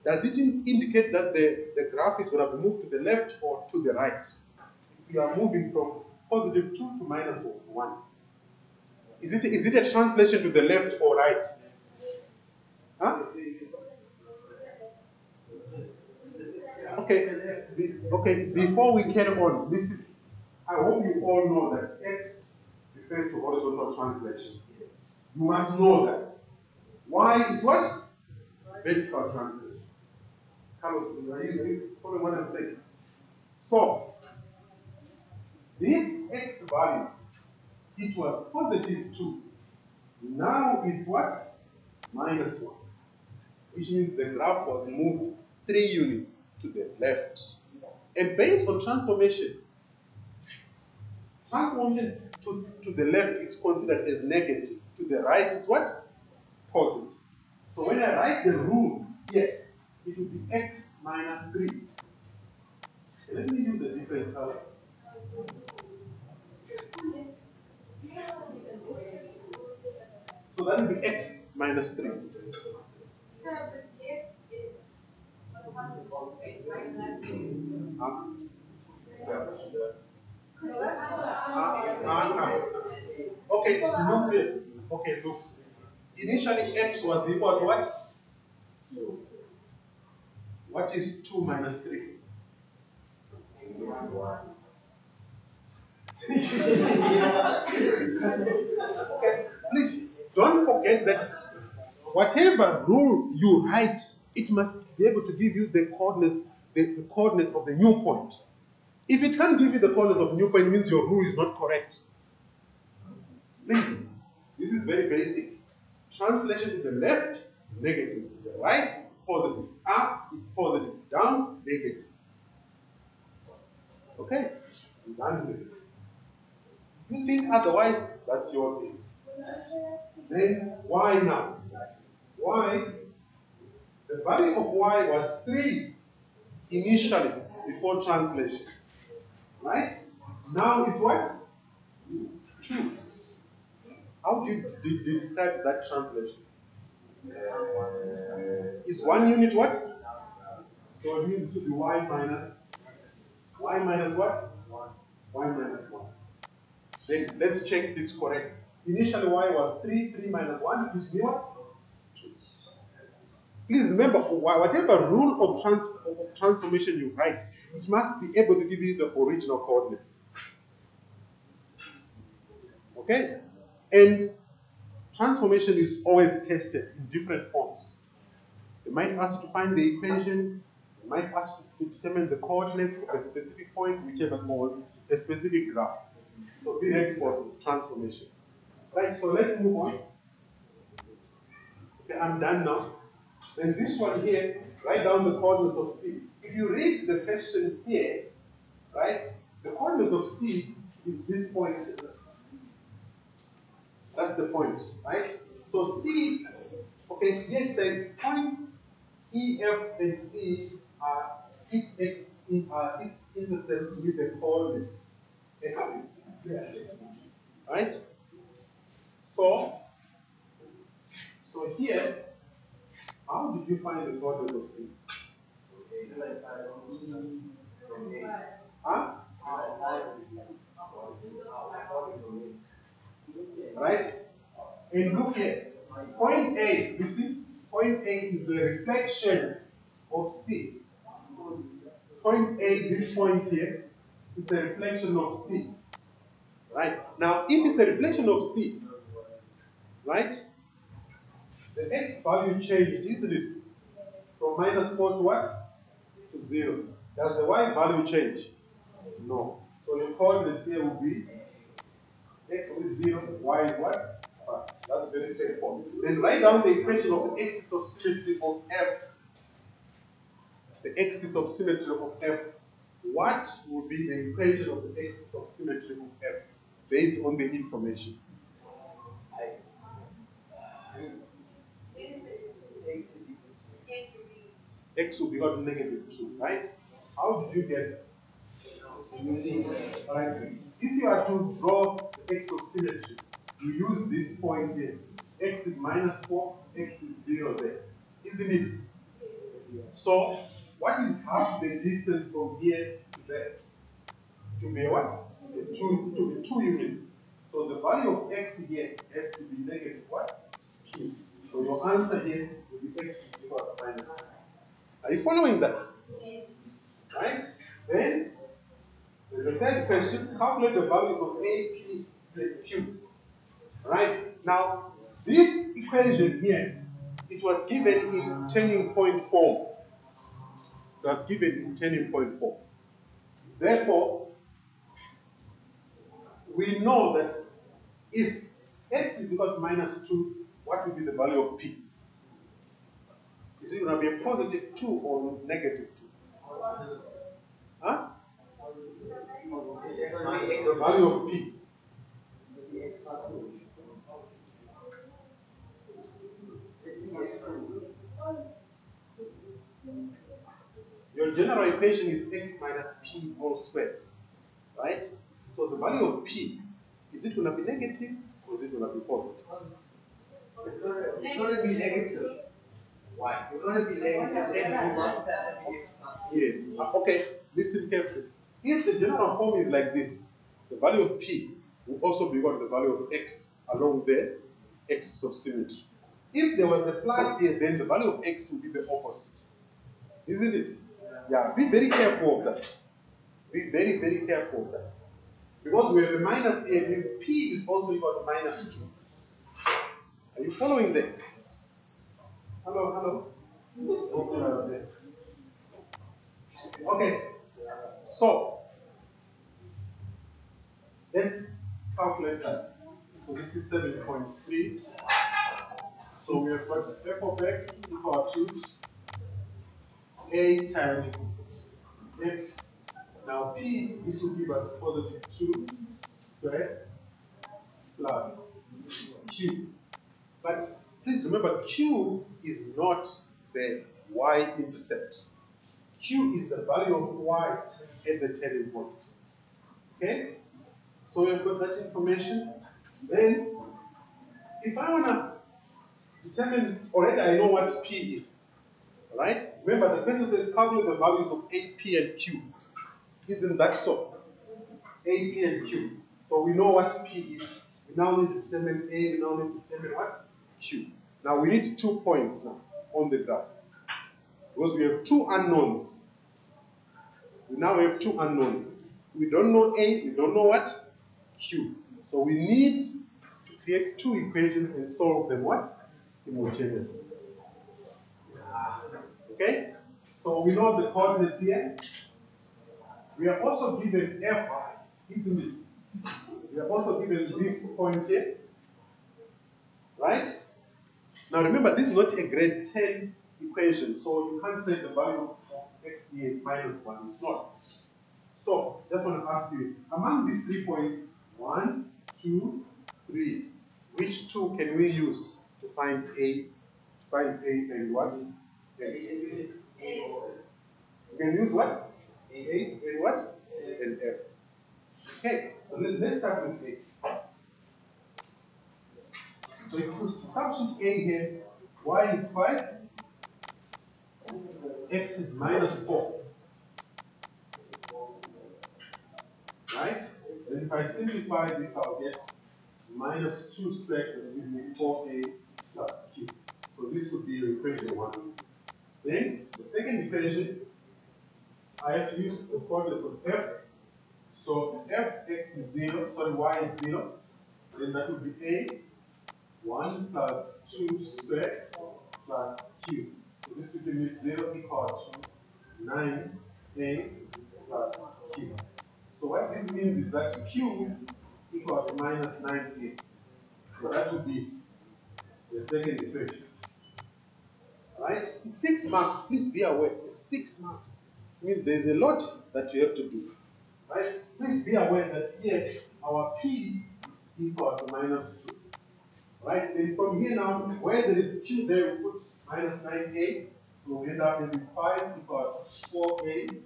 Does it in- indicate that the, the graph is going to be moved to the left or to the right? If we are moving from positive 2 to minus 1. Is it, is it a translation to the left or right? Huh? Okay, okay, before we carry on, this is, I hope you all know that X refers to horizontal translation. You must know that. Why it's what? Vertical translation. Carlos, are you, following what I'm saying? So, this X value it was positive 2. Now it's what? Minus 1. Which means the graph was moved 3 units to the left. And based on transformation, transformation to, to the left is considered as negative. To the right is what? Positive. So when I write the rule here, it will be x minus 3. Okay, let me use a different color. So that will be x minus 3. Sir, the gift is minus 3. Okay, look. Okay, look. Initially, x was equal to what? 2. What is 2 minus 3? 1. [laughs] okay, please don't forget that whatever rule you write, it must be able to give you the coordinates, the, the coordinates of the new point. If it can't give you the coordinates of new point, it means your rule is not correct. Please, this is very basic. Translation to the left is negative, to the right is positive, up is positive, down negative. Okay, done with it. You think otherwise, that's your thing. Then why now? Why? the value of y was 3 initially before translation. Right? Now it's what? 2. How do you de- de- describe that translation? It's one unit what? So it means should be y minus y minus what? y minus 1. Then let's check this correct. Initially y was 3, 3 minus 1 gives me what? 2. Please remember, whatever rule of, trans of transformation you write, it must be able to give you the original coordinates. Okay? And transformation is always tested in different forms. They might ask you to find the equation, they might ask you to determine the coordinates of a specific point, whichever called a specific graph. So be ready for transformation. Right, so let's move on. Okay, I'm done now. Then this one here, write down the coordinates of C. If you read the question here, right, the coordinates of C is this point. That's the point, right? So C, okay, here it says points E, F, and C are its x in uh, its with the coordinates x's. Right? So, so here, how did you find the coordinate of C? Right? And look here. Point A, you see? Point A is the reflection of C. Point A, this point here, is the reflection of C. Right? Now, if it's a reflection of C, right? The x value changed, isn't it? From minus 4 to what? To 0. Does the y value change? No. So your coordinates here will be x is 0, y is what? 5. That's very straightforward. Then write down the equation of the axis of symmetry of f. The axis of symmetry of f. What will be the equation of the axis of symmetry of f based on the information? X will be to negative 2, right? How did you get it? Alright, if you are to draw the axis of symmetry, you use this point here. x is minus 4, x is 0 there. Isn't it? So, what is half the distance from here to there? To be what? Two, to be 2 units. So the value of x here has to be negative what? 2. So your answer here will be x is equal to minus 2. Are you following that? Yes. Right? Then, there's a third question. Calculate the values of A, P, and Q. Right? Now, this equation here, it was given in turning point form. It was given in turning point form. Therefore, we know that if x is equal to minus 2, what will be the value of p? Is it going to be a positive 2 or negative 2? Huh? The value of p. Your general equation is x minus p whole squared, right? So the value of p, is it going to be negative or is it going to be positive? It's going to be negative. X Yes. Uh, okay, listen carefully. If the general form is like this, the value of p will also be to the value of x along the axis of symmetry. If there was a plus here, then the value of x will be the opposite. Isn't it? Yeah, be very careful of that. Be very, very careful of that. Because we have a minus here, it means p is also equal to minus 2. Are you following that? Hello, hello? Okay, so let's calculate that. So this is 7.3. So we have got f of x equal to a times x. Now p, this will give us positive 2 squared plus q. But please remember, q is not the y-intercept. Q is the value of y at the turning point. Okay? So we've got that information. Then, if I want to determine, already I know what P is. Right? Remember, the question says calculate the values of A, P, and Q. Isn't that so? A, P, and Q. So we know what P is. We now need to determine A, we now need to determine what? Q. Now we need two points now on the graph. Because we have two unknowns. We now have two unknowns. We don't know A, we don't know what? Q. So we need to create two equations and solve them what? Simultaneously. Okay? So we know the coordinates here. We are also given F, isn't it? We are also given this point here. Right? Now remember, this is not a grade 10 equation, so you can't say the value of x here is minus 1. It's not. So, just want to ask you, among these three points, one, two, three, which two can we use to find A, to find A and what? A. We can use what? A and what? And F. Okay, so let, us start with A. So if you substitute A here, y is 5, x is minus 4. Right? And if I simplify this, I'll get minus 2 squared will give me 4a plus q. So this would be equation 1. Then, the second equation, I have to use the coordinates of f. So fx is 0, sorry, y is 0. Then that would be a 1 plus 2 squared plus q. So this would be 0 equal to 9a plus q. So what this means is that q is equal to minus 9a. So that would be the second equation. Right? It's six marks. Please be aware. It's six marks. It means there's a lot that you have to do. Right? Please be aware that here our p is equal to minus 2. Right? Then from here now, where there is q there, we put minus 9a. So we end up having 5 equals 4a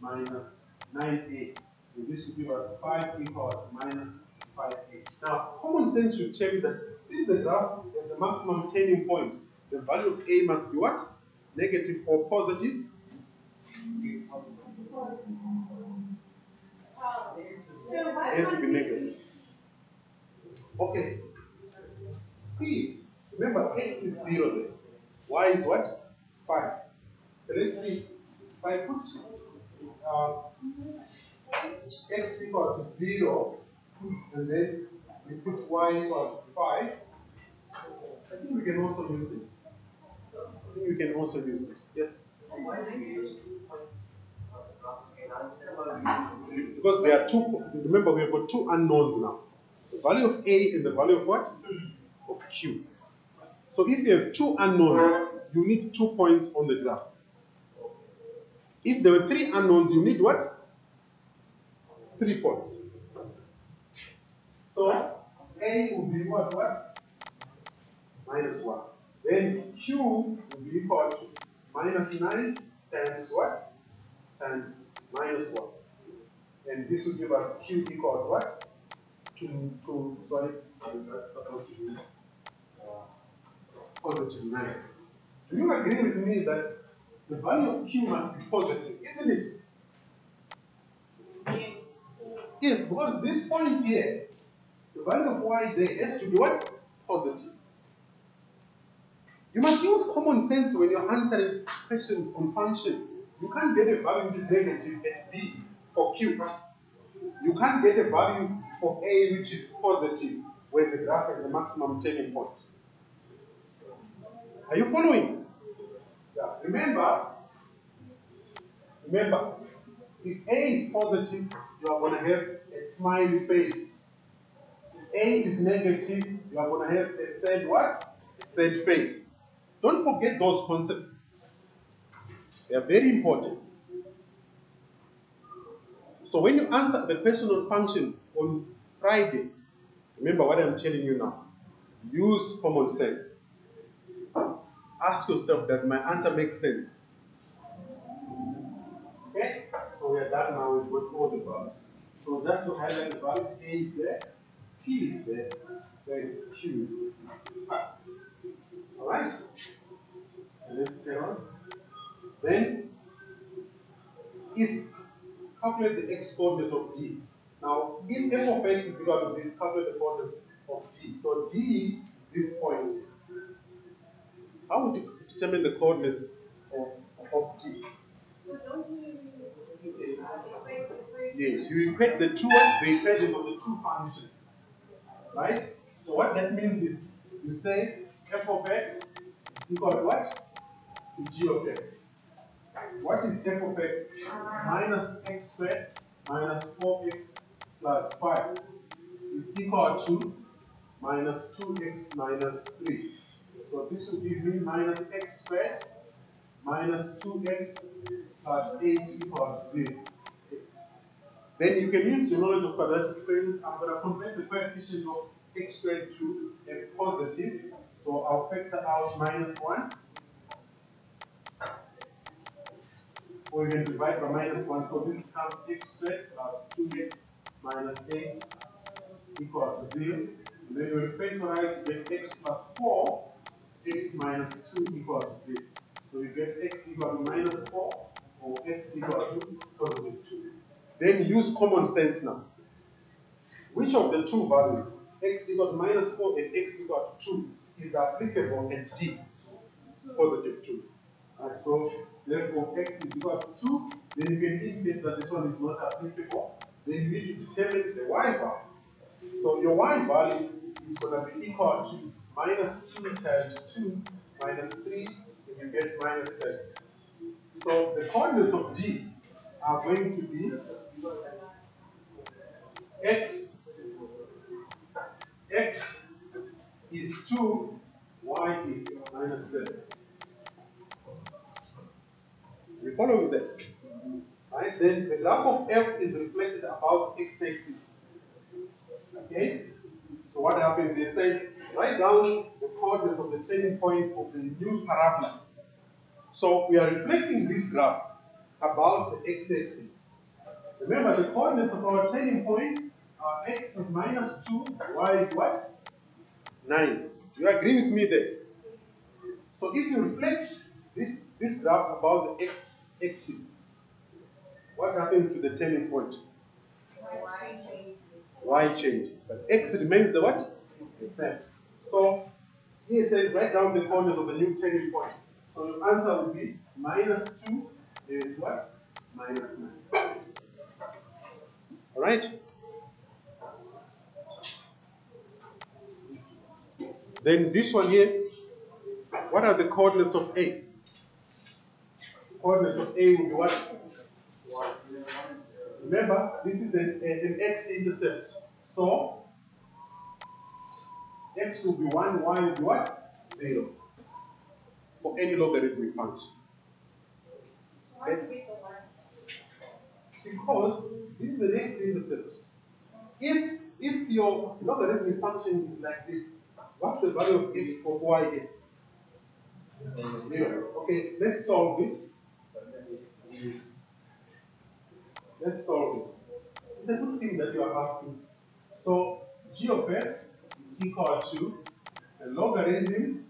minus 9a. And this will give us 5 equals minus 5a. Now, common sense should tell you that since the graph has a maximum turning point, the value of a must be what? Negative or positive? So why It has to be negative. Okay. C. Remember, x is 0 there. Y is what? 5. So let's see. If I put uh, x equal to 0, and then we put y equal to 5, I think we can also use it. I think we can also use it. Yes? Because there are two, remember we have got two unknowns now. The value of A and the value of what? Of Q. So if you have two unknowns, you need two points on the graph. If there were three unknowns, you need what? Three points. So A will be what? What? Minus 1. Then Q will be equal to minus 9 times what? Times minus 1. And this will give us Q equal to what? To, to sorry, that's supposed to uh, positive 9. Do you agree with me that the value of Q must be positive, isn't it? Yes. Yes, because this point here, the value of Y there has to be what? Positive. You must use common sense when you're answering questions on functions. You can't get a value which is negative at B for Q. You can't get a value for A which is positive when the graph has a maximum turning point. Are you following? Yeah. Remember, remember, if A is positive, you are going to have a smiley face. If A is negative, you are going to have a sad what? A sad face. Don't forget those concepts. They are very important. So when you answer the question on functions on Friday, remember what I'm telling you now. Use common sense. Ask yourself, does my answer make sense? Okay? So we are done now with what all the values. So just to highlight the values, A is there, P is there, then Q is there. Alright? And let's carry on. Then, if calculate the x coordinate of D. Now, if f of x is equal to this, calculate the coordinate of D. So D is this point. How would you determine the coordinates of, of three? Yes, you equate the two? The equation of the two functions. Right? So what that means is you say f of x is equal to what? To g of x. What is f of x? It's minus x squared minus 4x plus 5 is equal to minus 2x minus 3. So this will give me minus x squared minus 2x plus 8 equals 0. Then you can use your knowledge of quadratic equations. I'm going to convert the coefficients of x squared to a positive. So I'll factor out minus 1. Or you can divide by minus 1. So this becomes x squared plus 2x minus 8 equals to 0. And then you factorize, get x plus 4, x minus 2 equal to 0. So you get x equal to minus 4 or x equal to positive 2. Then use common sense now. Which of the two values, x equal to minus 4 and x equal to 2, is applicable at d, positive 2? And so, therefore, x is equal to 2, then you can indicate that this one is not applicable. Then you need to determine the y value. So your y value is going to be equal to minus 2 times 2 minus 3, and you get minus 7. So the coordinates of d are going to be x x is 2 y is minus 7 you following that? Right? Then the graph of f is reflected about x-axis okay? So what happens it says write down the coordinates of the turning point of the new parabola so we are reflecting this graph about the x-axis Remember, the coordinates of our turning point are x is minus 2, y is what? 9. Do you agree with me there? So if you reflect this, this graph about the x axis, what happened to the turning point? Y changes. But x remains the what? The same. So here says write down the coordinates of the new turning point. So your answer would be minus 2 and what? Minus 9. All right? Then this one here, what are the coordinates of A? Coordinates of A will be what? Remember, this is an, an x-intercept. So, x will be 1, y will be what? 0. For any logarithmic function. So why do we get the one? Because this is an x-intercept. If if your logarithmic function is like this, what's the value of x of y here? Zero. Okay, let's solve it. Let's solve it. It's a good thing that you are asking. So g of x is equal to the logarithm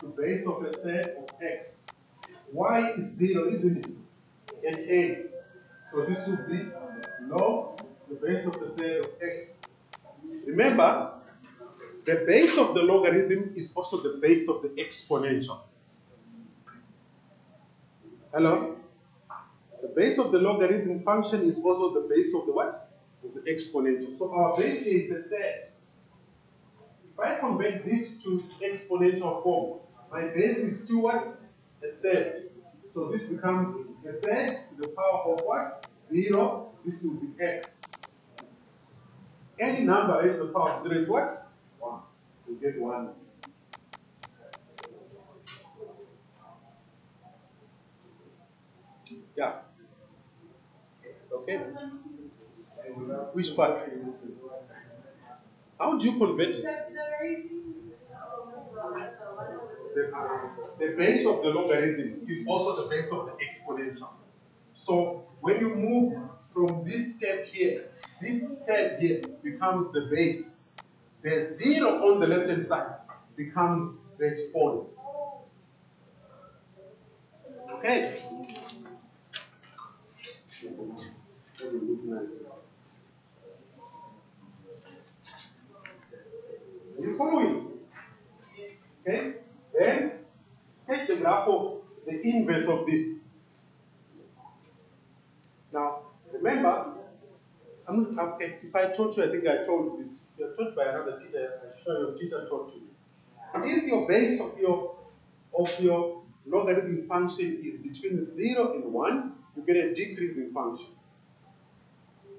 to base of a third of x. y is zero, isn't it? And a. So this would be log the base of the third of x. Remember, the base of the logarithm is also the base of the exponential. Hello? The base of the logarithm function is also the base of the what? Of the exponential. So our base is the third. If I convert this to exponential form, my base is still what? A third. So this becomes a third to the power of what? Zero. This will be x. Any number raised to the power of zero is what? One. You get one. Yeah. Okay. Which part? How do you convert The, the the, the base of the logarithm is also the base of the exponential. So when you move from this step here, this step here becomes the base. The zero on the left hand side becomes the exponent. Okay? the following. Okay? Then sketch the graph of the inverse of this. Now, remember, I'm, okay, if I told you, I think I told this. You're taught by another teacher. I'm sure your teacher taught you. If your base of your of your logarithmic function is between zero and one, you get a decreasing function,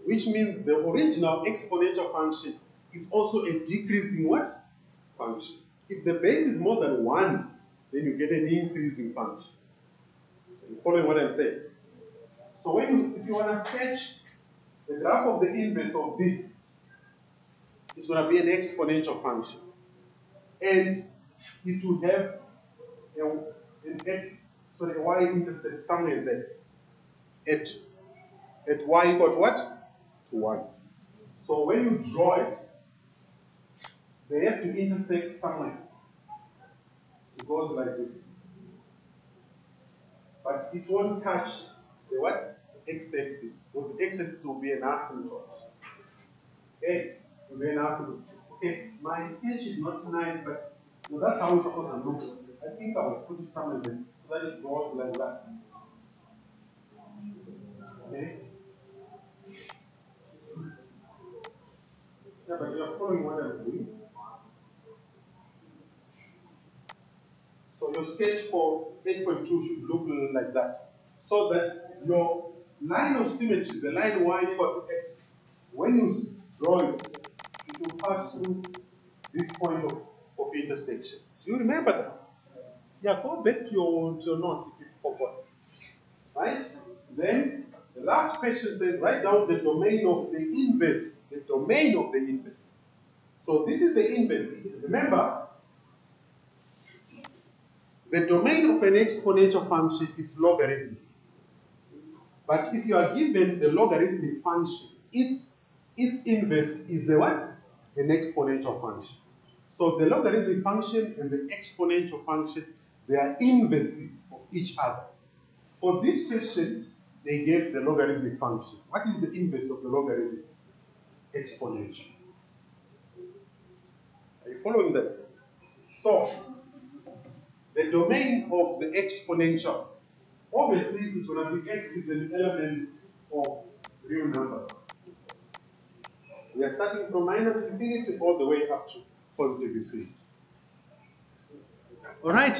which means the original exponential function is also a decreasing what? Function. If the base is more than 1, then you get an increasing function. Are you following what I'm saying? So when you, if you want to sketch the graph of the inverse of this, it's going to be an exponential function. And it will have a, an x, sorry, a y-intercept somewhere there. At, at y equal to what? To 1. So when you draw it, they have to intersect somewhere. It goes like this. But it won't touch the what? x-axis. Because the x-axis will be an asymptote. Okay? It will be an asymptote. Okay, my sketch is not nice, but well, that's how it's supposed to look. I think I will put it somewhere there so that it goes like that. Okay? Yeah, but you are following what I'm doing. Your sketch for 8.2 should look like that. So that your line of symmetry, the line y equal to x, when you draw it, it will pass through this point of, of intersection. Do you remember that? Yeah, go back to your, to your notes if you forgot. Right? Then the last question says write down the domain of the inverse. The domain of the inverse. So this is the inverse. Remember, the domain of an exponential function is logarithmic. But if you are given the logarithmic function, its, its inverse is a what? An exponential function. So the logarithmic function and the exponential function, they are inverses of each other. For this question, they gave the logarithmic function. What is the inverse of the logarithmic? Exponential. Are you following that? So, the domain of the exponential, obviously it's going to be x is an element of real numbers. We are starting from minus infinity all the way up to positive infinity. All right.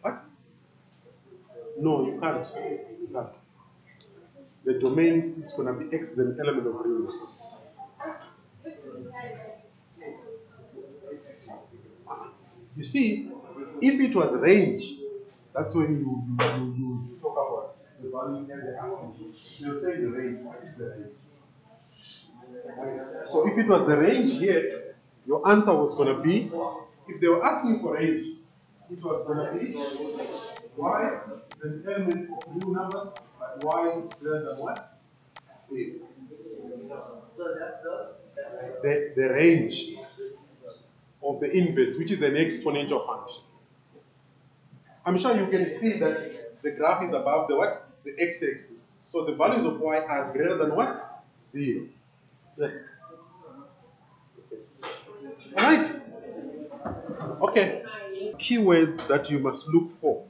What? No, you can't. You can't. The domain is going to be x is an element of real numbers. You see, if it was range, that's when you, you, you, you talk about the value and the asymptote. You'll say the range. What is the range? So if it was the range here, your answer was going to be, if they were asking for range, it was going to be y is an element of real numbers, but y is greater than what? Zero. So that's the, The, the range of the inverse, which is an exponential function. I'm sure you can see that the graph is above the what? The x-axis. So the values of y are greater than what? Zero. Yes. All right. Okay. Keywords that you must look for.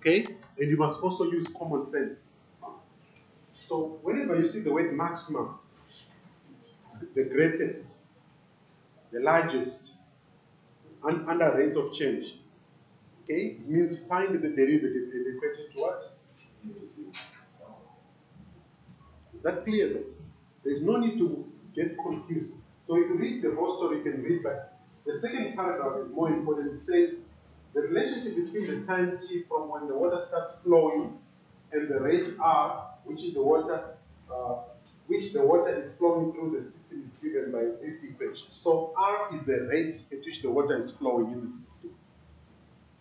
Okay? And you must also use common sense. So whenever you see the word maximum, the greatest, the largest, and under rates of change, okay, means find the derivative and equate it to what? To zero. Is that clear then? There's no need to get confused. So you read the whole story, you can read, but the second paragraph is more important. It says the relationship between the time t from when the water starts flowing and the rate r, which is the water, uh, which the water is flowing through the system is given by this equation. So r is the rate at which the water is flowing in the system.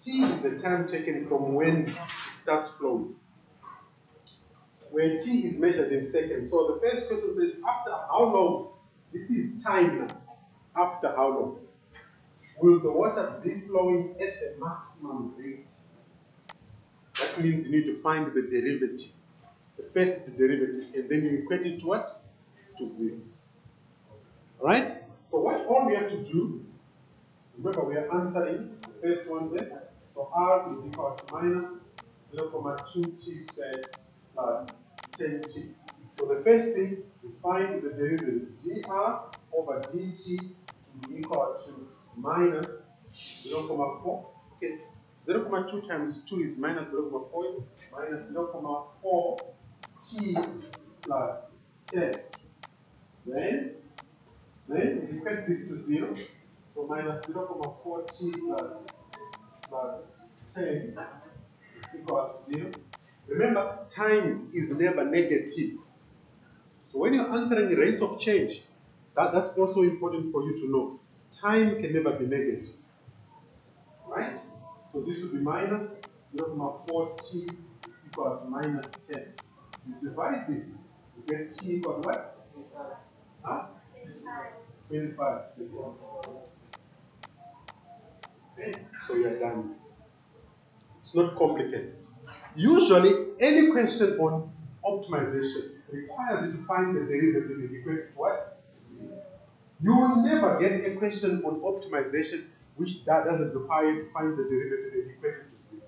T is the time taken from when it starts flowing where t is measured in seconds. So the first question says, after how long? This is time now. After how long? Will the water be flowing at the maximum rate? That means you need to find the derivative. The first derivative, and then you equate it to what? To zero. Alright? So what all we have to do, remember we are answering the first one there. So r is equal to minus 0.2 t squared plus 10t. So the first thing we find is the derivative dr over dt to be equal to minus 0.4. Okay, 0.2 times 2 is minus 0.4, minus 0.4 t plus 10. Then, then we equate this to 0. So minus 0.4 t plus plus 10 is equal to 0. Remember, time is never negative. So when you're answering rates of change, that, that's also important for you to know. Time can never be negative. Right? So this would be minus 0.4t is equal to minus 10. You divide this, you get t equal what? Huh? 25 seconds. Okay, so you're done. It's not complicated. Usually, any question on optimization requires you to find the derivative in equation to what? You will never get a question on optimization which that doesn't require you to find the derivative in equation to zero.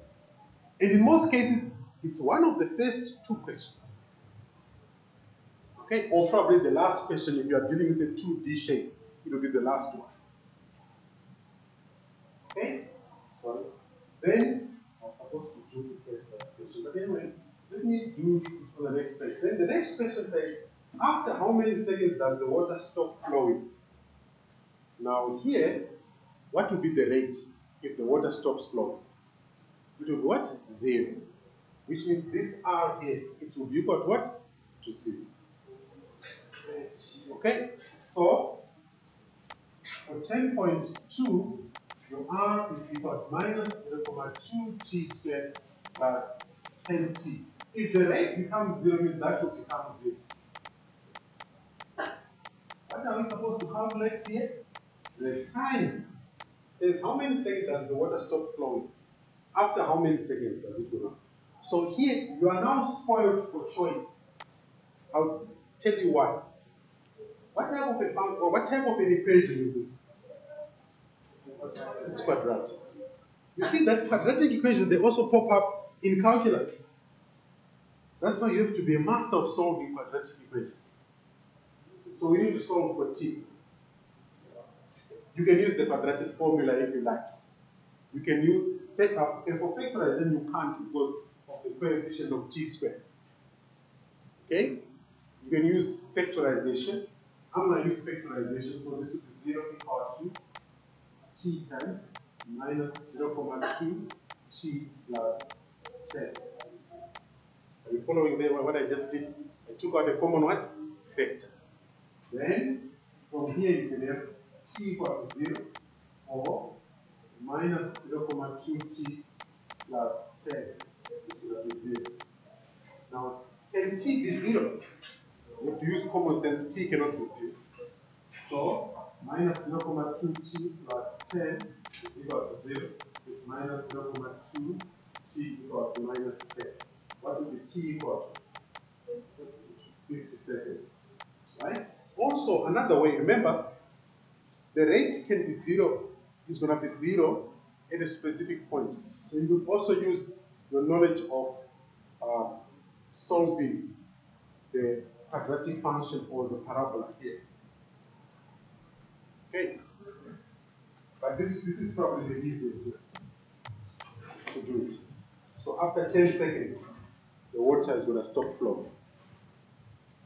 And in most cases, it's one of the first two questions. Okay, or probably the last question if you are dealing with a 2D shape, it will be the last one. Okay? Sorry. Then I was supposed to duplicate that question. But anyway, let me do it on the next page. Then the next question says, after how many seconds does the water stop flowing? Now here, what will be the rate if the water stops flowing? It will be what? Zero. Which means this R here, it will be equal to what? To zero. Okay? So, for 10.2, your R is equal to minus 0.2 t squared plus 10t. If the rate becomes zero, means that will become zero. What are we supposed to calculate here? The time says how many seconds does the water stop flowing? After how many seconds does it go down? So here you are now spoiled for choice. I'll tell you why. What type of a function or what type of an equation is this? It's quadratic. You see that quadratic equation they also pop up in calculus. That's why you have to be a master of solving quadratic equations. So we need to solve for t. You can use the quadratic formula if you like. You can use uh, and for factorization you can't because of the coefficient of t squared. Okay? You can use factorization. I'm going to use factorization, so this would be 0 equal to t times minus 0.2 t plus 10. Are you following there what I just did? I took out a common what? Factor. Then from here you can have t equal to 0 or minus 0.2t plus 10 equal to 0. Now, can t be 0? You have to use common sense, t cannot be 0. So, minus 0.2t plus 10 is equal to 0, with minus 0.2t equal to minus 10. What would be t equal to? 50 seconds. Right? Also, another way, remember, the rate can be 0, it's going to be 0 at a specific point. So you could also use your knowledge of uh, solving the quadratic function or the parabola here. Okay. But this, this is probably the easiest way to do it. So after 10 seconds, the water is going to stop flowing.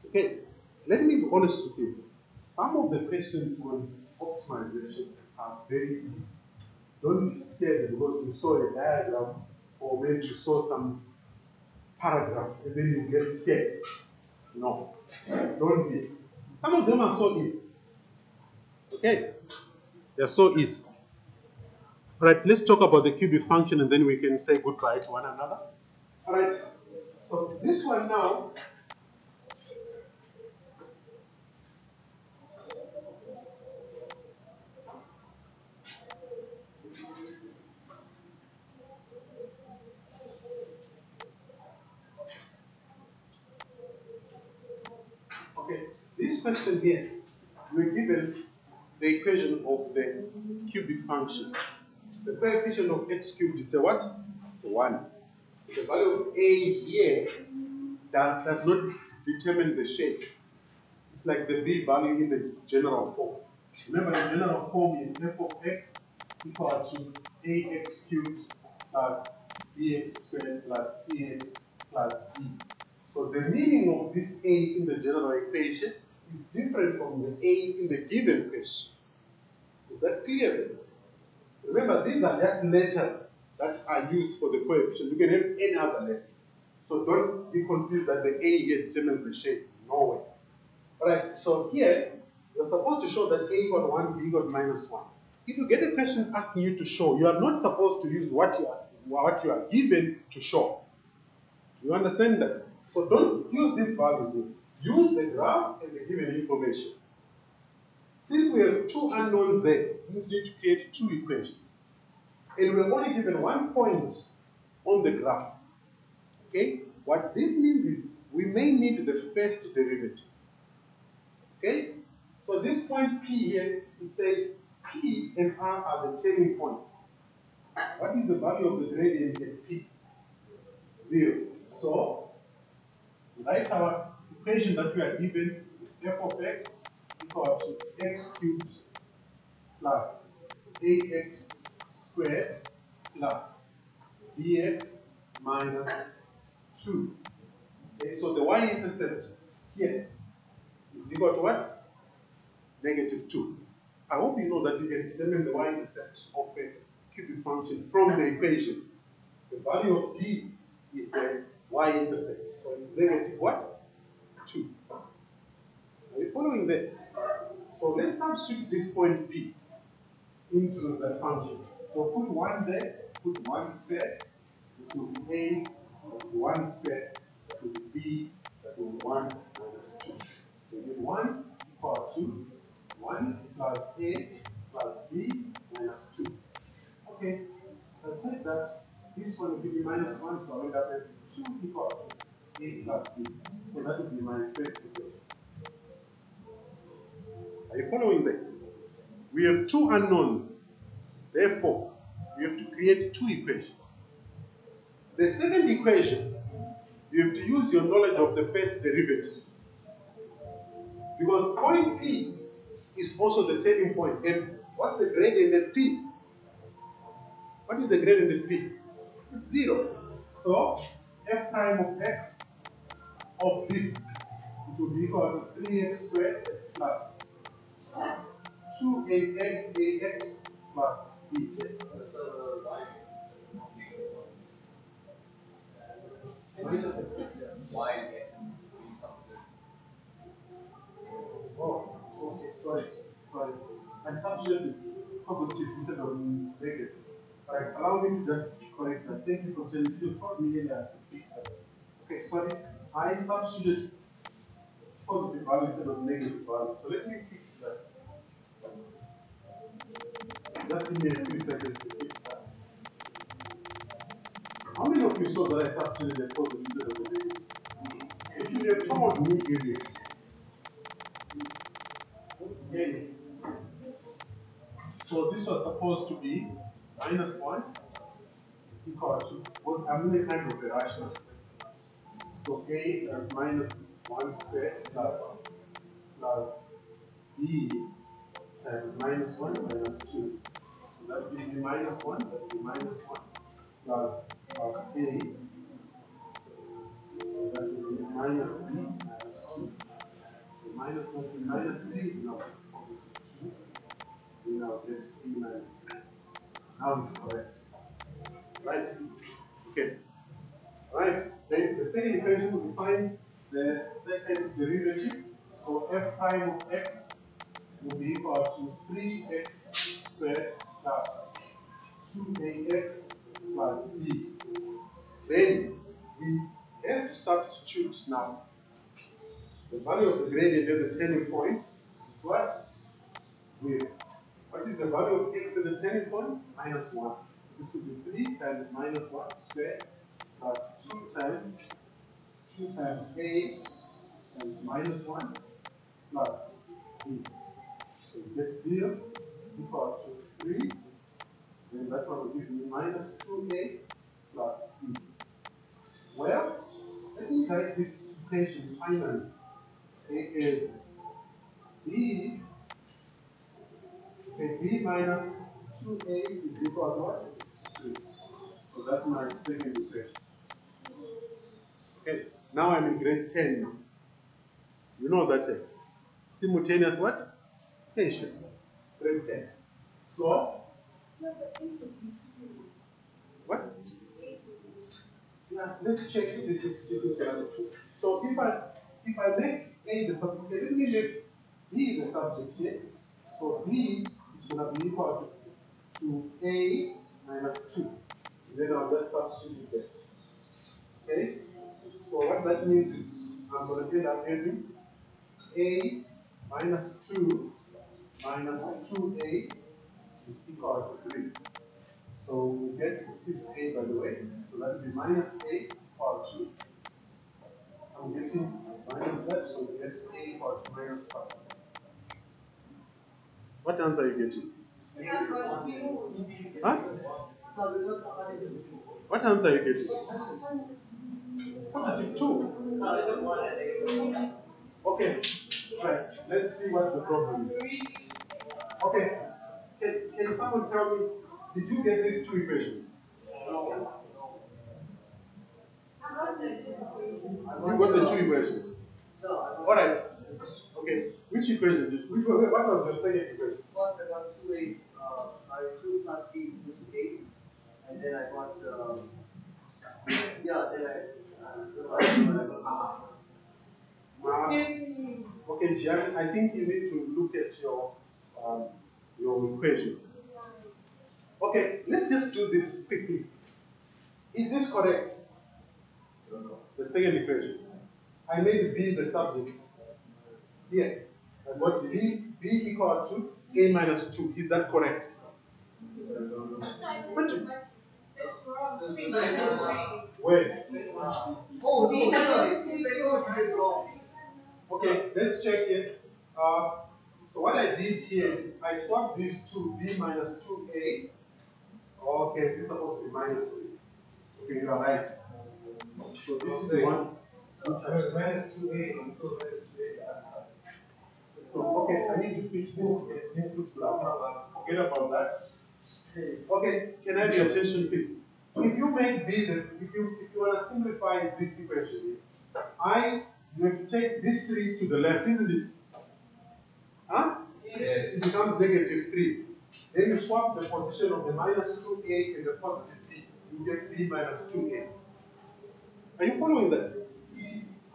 Okay, let me be honest with you. Some of the questions on optimization are very easy. Don't be scared because you saw a diagram or maybe you saw some paragraph and then you get scared. No, don't be. Some of them are so easy. Okay, they're so easy. All right, let's talk about the cubic function and then we can say goodbye to one another. All right, so this one now question here, we're given the equation of the cubic function. the coefficient of x cubed, is a what? It's a 1. The value of a here that does not determine the shape. It's like the b value in the general form. Remember, the general form is f of x equal to ax cubed plus bx squared plus cx plus d. So the meaning of this a in the general equation is different from the a in the given question. Is that clear? Remember, these are just letters that are used for the coefficient. You can have any other letter. So don't be confused that the A here determines the shape. No way. Alright, so here, you're supposed to show that A equal 1, B equal minus 1. If you get a question asking you to show, you are not supposed to use what you are, what you are given to show. Do you understand that? So don't use these values here. Use the graph and the given information. Since we have two unknowns there, we need to create two equations. And we're only given one point on the graph. Okay? What this means is we may need the first derivative. Okay? So this point P here, it says P and R are the turning points. What is the value of the gradient at P? Zero. So, write our equation that we are given, is f of x equal to x cubed plus ax squared plus bx minus 2. Okay, so the y-intercept here is equal to what? Negative 2. I hope you know that you can determine the y-intercept of a cubic function from the equation. The value of d is the y-intercept. So it's negative what? 2. Are you following that? So let's substitute this point P into the function. So put 1 there, put 1 square, this will be A, that will be 1 square, that will be B, that will be 1 minus 2. So you get 1 equal to 1 plus A plus B minus 2. Okay, I'll take that. This one will me minus 1, so I'll end up with 2 equal to A plus B. So that will be my first equation. Are you following that? We have two unknowns. Therefore, we have to create two equations. The second equation, you have to use your knowledge of the first derivative. Because point P is also the turning point. And what's the gradient at P? What is the gradient at P? It's zero. So f prime of x of this it will be equal to 3x squared plus 2ax plus b. Why x Oh, okay, sorry, sorry. I substituted positive instead of negative. Right, allow me to just correct that. Thank you for telling me. You told me that. Okay, sorry. I substituted positive value instead of negative value. So let me fix that. Just give me a few seconds to fix that. How many of you saw that I substituted a positive instead of a negative? It have told me earlier. Okay. So this was supposed to be minus 1 is equal was I'm in a kind of a rational. So a is minus 1 squared plus plus b times minus 1 minus 2. So that will be minus 1, that will be minus 1 plus plus a. So that will be minus b minus 2. So minus 1 to minus 3 now positive 2. We now get b minus 3. Now it's correct. Right? Okay. Right. Then the second equation will find the second derivative. So f prime of x will be equal to 3x squared plus 2ax plus b. Then we have to substitute now the value of the gradient at the turning point is what? Zero. What is the value of x at the turning point? Minus 1. This will be 3 times minus 1 squared plus 2 times 2 times a times minus 1 plus b. So you get 0 equal to 3. then that one will give me minus 2a plus b. Well, let me write this equation finally. It is b, okay, b minus 2a is equal to what? 3. So that's my second equation. Okay, now I'm in grade 10 now. You know that uh, simultaneous what? Patience. Grade 10. So, what? Yeah, let's check it. So if I if I make A the subject, let me make B the subject here. So B is gonna be equal to, to A minus two. And Then I'll just substitute it. Okay? So what that means is I'm gonna end up having A minus two minus two A is equal to three. So we get 6a by the way. So that will be minus A equal to. I'm getting minus that, so we get A equal to minus 5. What answer are you getting? Huh? Uh? What answer are you getting? 2. Eight. Okay. Right. Let's see what the problem is. Okay. Can, can someone tell me, did you get these two equations? No, the two. You got the two equations. No, Alright. Okay. Which equation did which, what was your second equation? First, I got two eight, uh, two plus b equals to eight, and then I got, um, yeah, then I, then I got, Yes, you. Okay, Gian, I think you need to look at your um, your equations. Okay, let's just do this quickly. Is this correct? The second equation. I made B the subject. Here. I got B B equal to A minus 2. Is that correct? But- Where? Oh, B no, minus it's, two. it's like, you did wrong. Okay, let's check it. Uh, so what I did here is I swapped these two, b minus 2a. Okay, this is supposed to be minus 3. Okay, you are right. So this is the one. Because minus two A is still minus two A. So, okay, I need to fix this. This is blah, blah, blah. Forget about that. Okay, can I have your attention, please? If you make b, if you if you want to simplify this equation, here, I you have to take this 3 to the left, isn't it? Huh? Yes. It becomes negative 3. Then you swap the position of the minus 2a and the positive b. You get b minus 2a. Are you following that?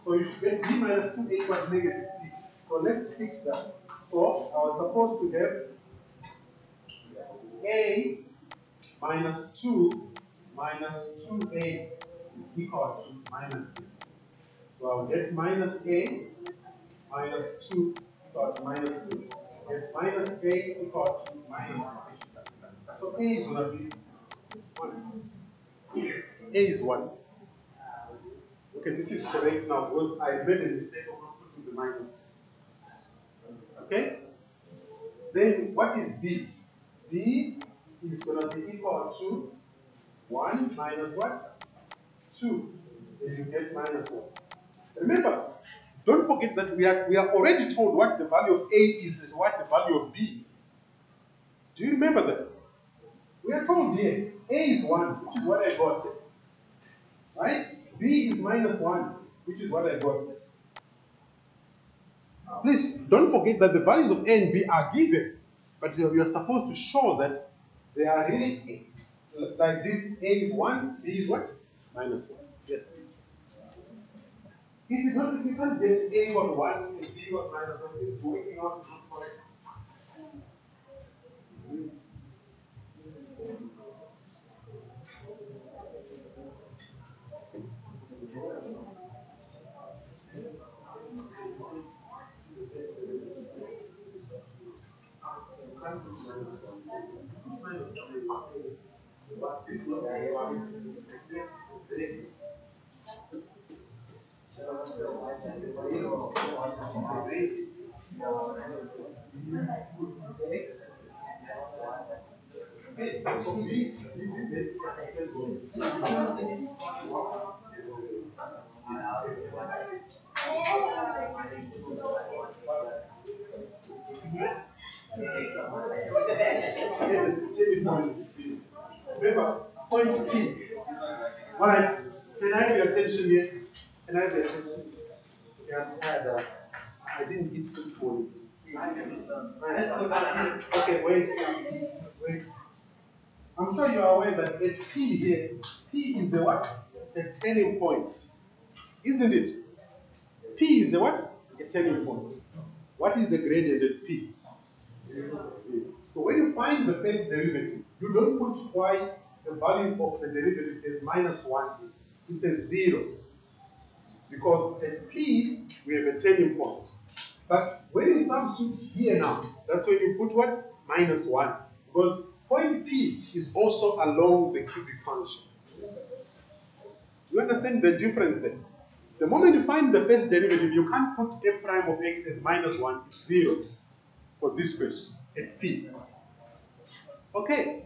So you should get b minus 2a equals negative 3. So let's fix that. So I was supposed to have a minus 2 minus 2a is equal to minus 3. So I'll get minus a minus 2 equal to minus 3. Get minus a equal to minus 3. So a is going to be 1. A is 1. Okay, this is correct now because I made a mistake of putting the minus. Okay? Then what is b? B is going to be equal to 1 minus what? 2. Then you get minus 1. Remember, don't forget that we are, we are already told what the value of A is and what the value of B is. Do you remember that? We are told here A is 1, which is what I got here. Right? B is minus 1, which is what I got here. Please don't forget that the values of A and B are given, but you are, you are supposed to show that they are really like this A is 1, B is what? Minus 1. Yes. If you don't, if you can't get A to 1 and B to minus 1, it's working out not Remember, point P. Alright, can I have your attention here? Can I have your attention? Yeah, tired. uh, I didn't for here. Okay, wait. Wait. I'm sure you are aware that at P here, P is a what? It's a turning point. Isn't it? P is a what? A turning point. What is the gradient at P? So when you find the first derivative, you don't put y, the value of the derivative is minus 1. It's a 0. Because at P, we have a turning point. But when you substitute here now, that's when you put what? Minus 1. Because point P is also along the cubic function. You understand the difference there? The moment you find the first derivative, you can't put f prime of x as minus 1, it's 0 for this question at P. Okay?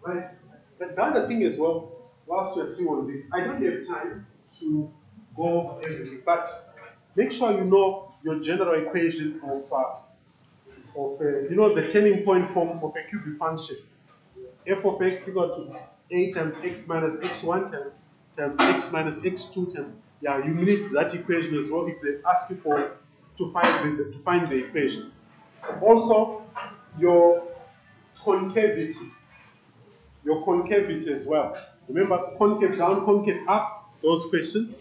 Right? But the other thing as well, whilst we're still on this, I don't have time to go over everything, but make sure you know your general equation of, uh, of uh, you know, the turning point form of a cubic function. f of x equal to a times x minus x1 times times x minus x2 times, yeah, you need that equation as well if they ask you for to find the, to find the equation. Also, your concavity, your concavity as well. Remember, concave down, concave up, those questions.